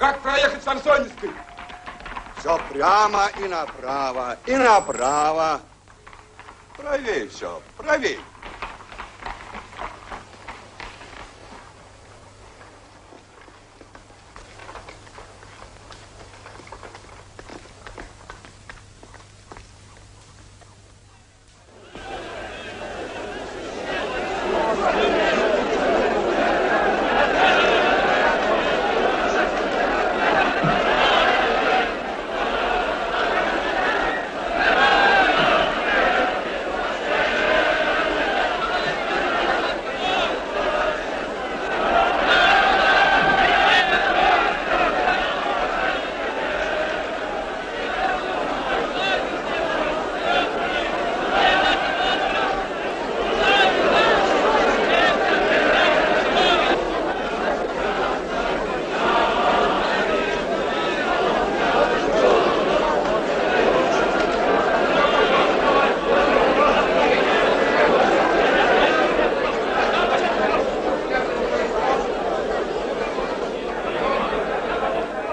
Как проехать Самсоневской? Все прямо и направо, и направо. Правей все, правей.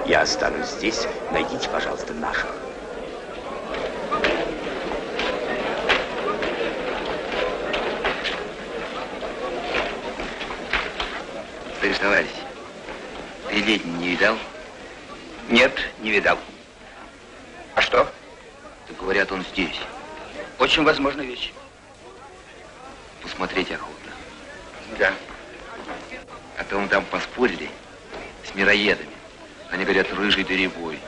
Я останусь здесь. Найдите, пожалуйста, наших. Слышь, товарищ, ты летний не видал? Нет, не видал. А что? Да говорят, он здесь. Очень возможно вещь. Посмотреть охота. Да. А то мы там поспорили с мироедами. Они говорят, рыжий да рябой.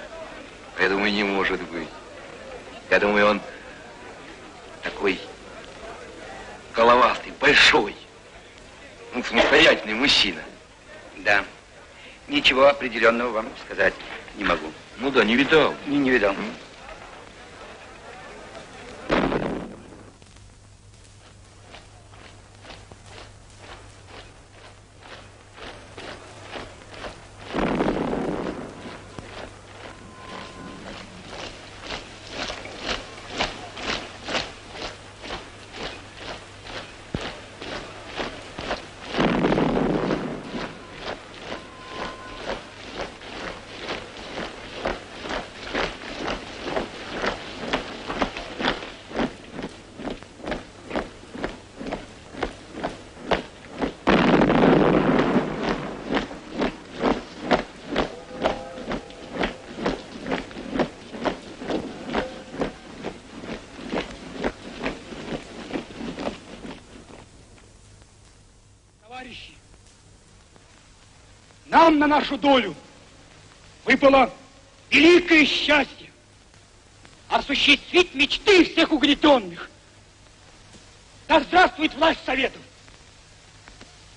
А я думаю, не может быть. Я думаю, он такой головастый, большой. Ну, самостоятельный мужчина. Да. Ничего Товарищи, нам на нашу долю выпало великое счастье осуществить мечты всех угнетенных. Да здравствует власть Советов!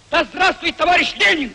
Да здравствует товарищ Ленин!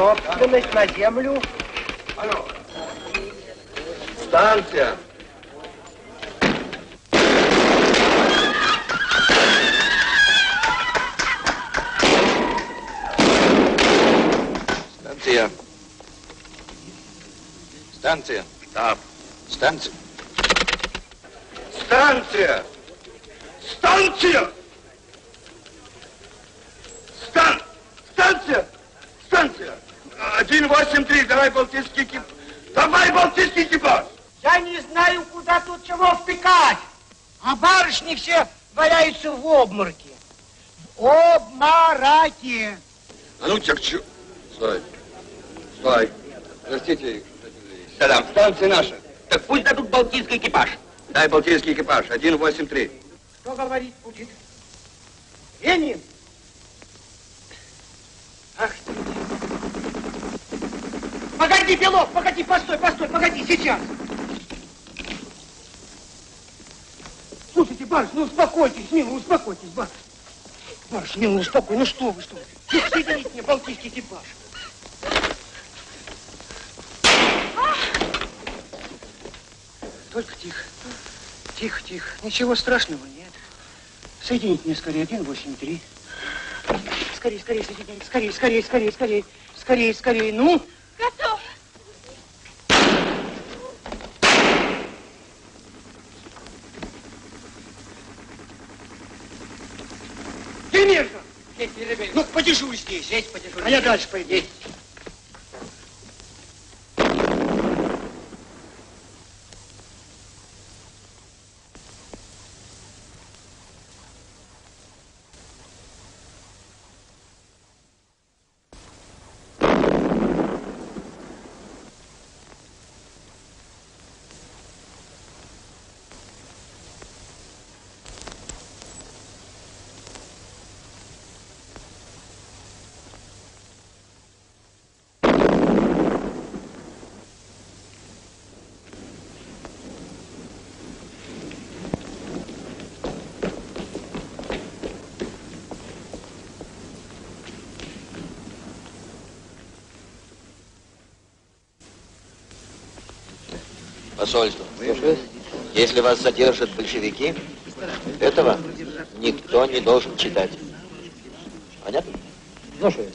Собственность на землю. Станция. Станция. Станция. Да. Станция. Станция! Станция! Стан... Станция! Станция! Один, восемь, три, давай балтийский экипаж. Давай балтийский экипаж! Я не знаю, куда тут чего втыкать. А барышни все валяются в обмороке. В обмороке. А ну, черчу. Стой. Стой. Простите, Садам, станция наша. Так пусть дадут балтийский экипаж. Дай балтийский экипаж. Один, восемь, три. Кто говорить будет? Ленин. Ах ты. Погоди, Белов, погоди, постой, постой, погоди, сейчас. Слушайте, барышня, ну успокойтесь, мило, успокойтесь, барышня. Барышня, мило, успокой, ну что вы, что вы. Ну, соедините мне балтийский экипаж. Только тихо. Тихо, тихо. Ничего страшного нет. Соедините мне скорее. Один, восемь, три. Скорее, скорее, соединяйте. Скорее, скорее, скорее, скорее. Скорее, скорее. Ну? Готов. Ты мерзко. Здесь не ребенок. Ну, подержу здесь. Здесь подержу. А я дальше пойду. Здесь. Посольство. Если вас задержат большевики, этого никто не должен читать. Понятно? Слушаю.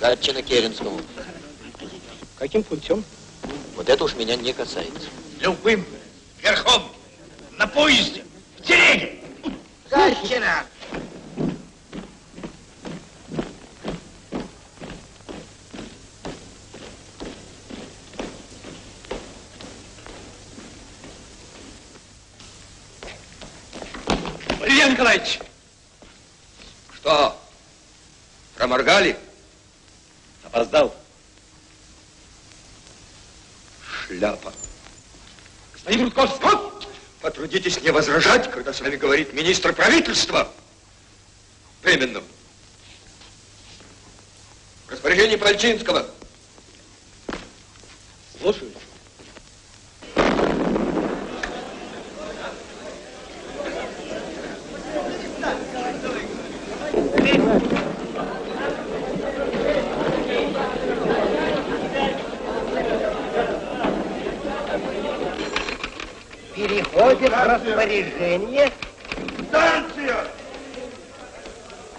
Гатчина Керенскому. Каким путем? Вот это уж меня не касается. Любым. Верхом. Поезде. В телеге. Гатчина! Илья Николаевич. Что? Проморгали? Не возражать, когда с вами говорит министр правительства. Временным. Распоряжение Пальчинского. Слушаю. Переходит распоряжение. Станция!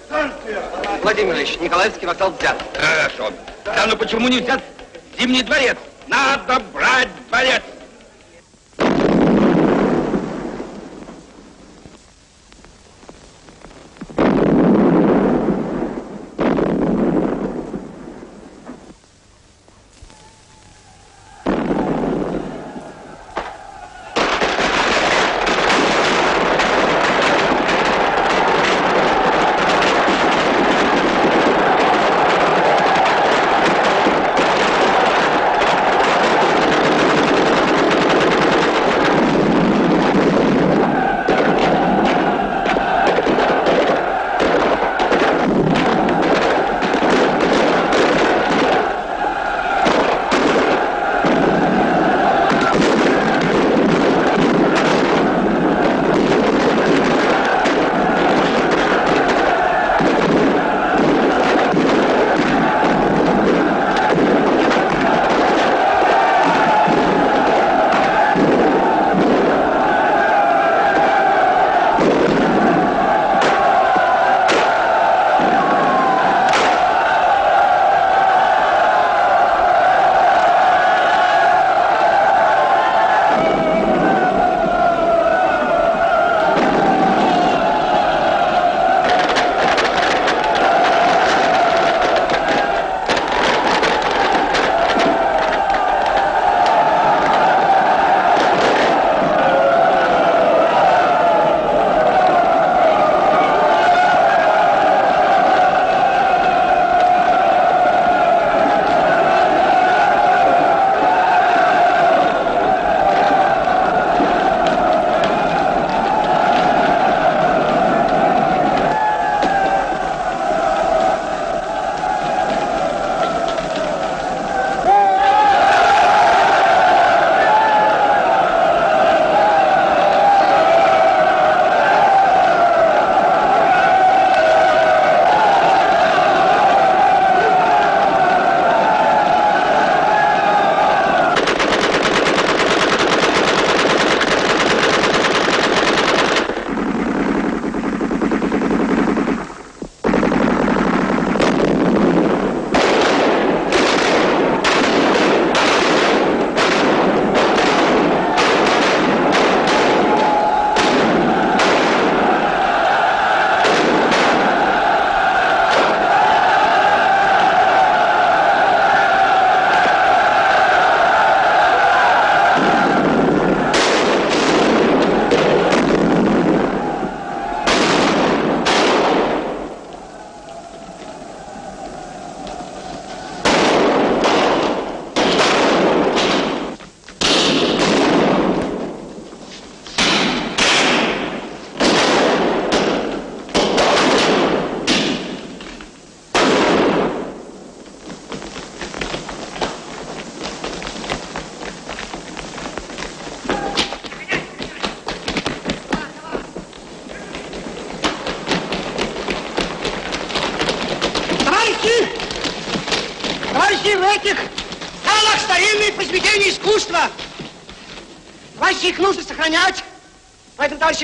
Станция! Владимир Ильич, Николаевский вокзал взят. Хорошо. Да ну почему не взят Зимний дворец? Надо брать дворец!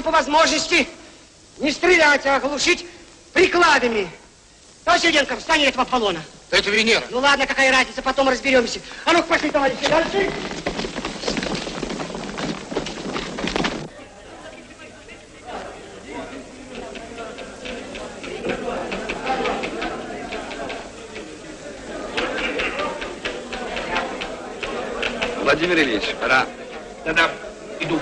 По возможности не стрелять, а оглушить прикладами. Товарищ Ильенко, встань этого Аполлона. Это Венера. Ну ладно, какая разница, потом разберемся. А ну пошли, товарищи, дальше. Владимир Ильич, пора. Да-да, иду.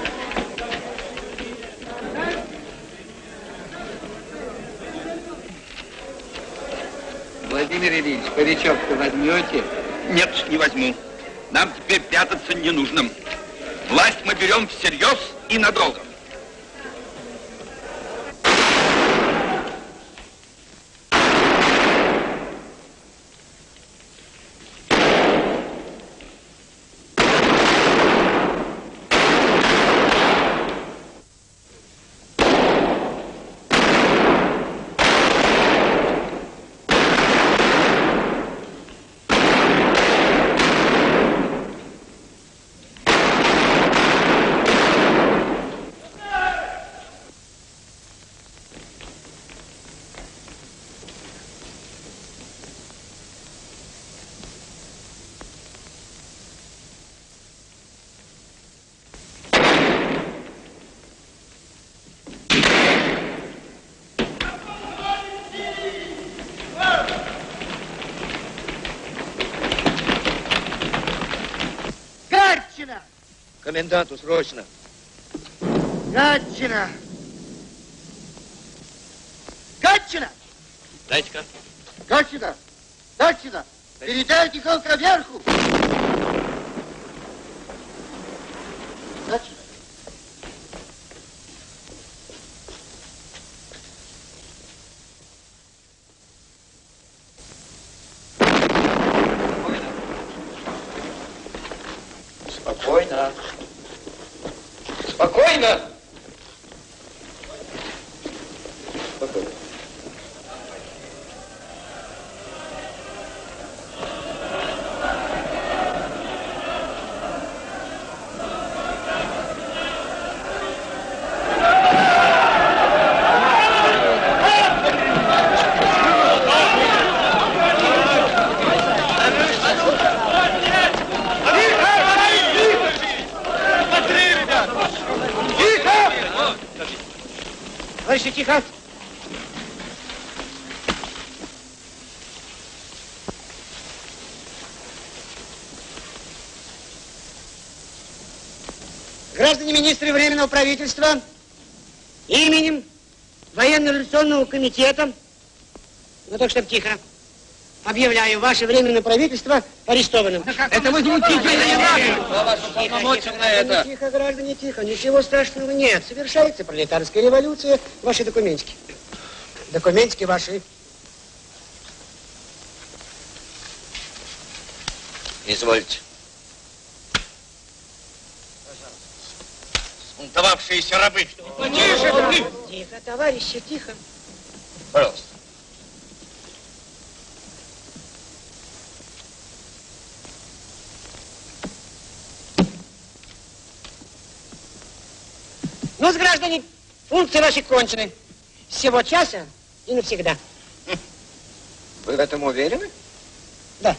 Владимир Ильич, паричок-то возьмете? Нет, не возьму. Нам теперь прятаться не нужно. Власть мы берем всерьез и надолго. Гатчина! Коменданту срочно. Гатчина! Гатчина! Дайте-ка. Гатчина! Гатчина! Передайте Халка вверху! Гатчина! Спокойно. Спокойно. Спокойно. Товарищи, тихо. Граждане министры Временного правительства, именем Военно-революционного комитета, ну так, чтобы тихо, объявляю ваше Временное правительство арестованным. Это возмутительно, не надо. Кто вас уполномочен на это? Тихо, граждане, тихо. Ничего страшного нет. Совершается пролетарская революция. Ваши документики. Документики ваши. Извольте. Сунтовавшиеся рабы. Тише, ты! Тихо, товарищи, тихо. Пожалуйста. Ну, граждане, функции ваши кончены. С сего часа и навсегда. Вы в этом уверены? Да.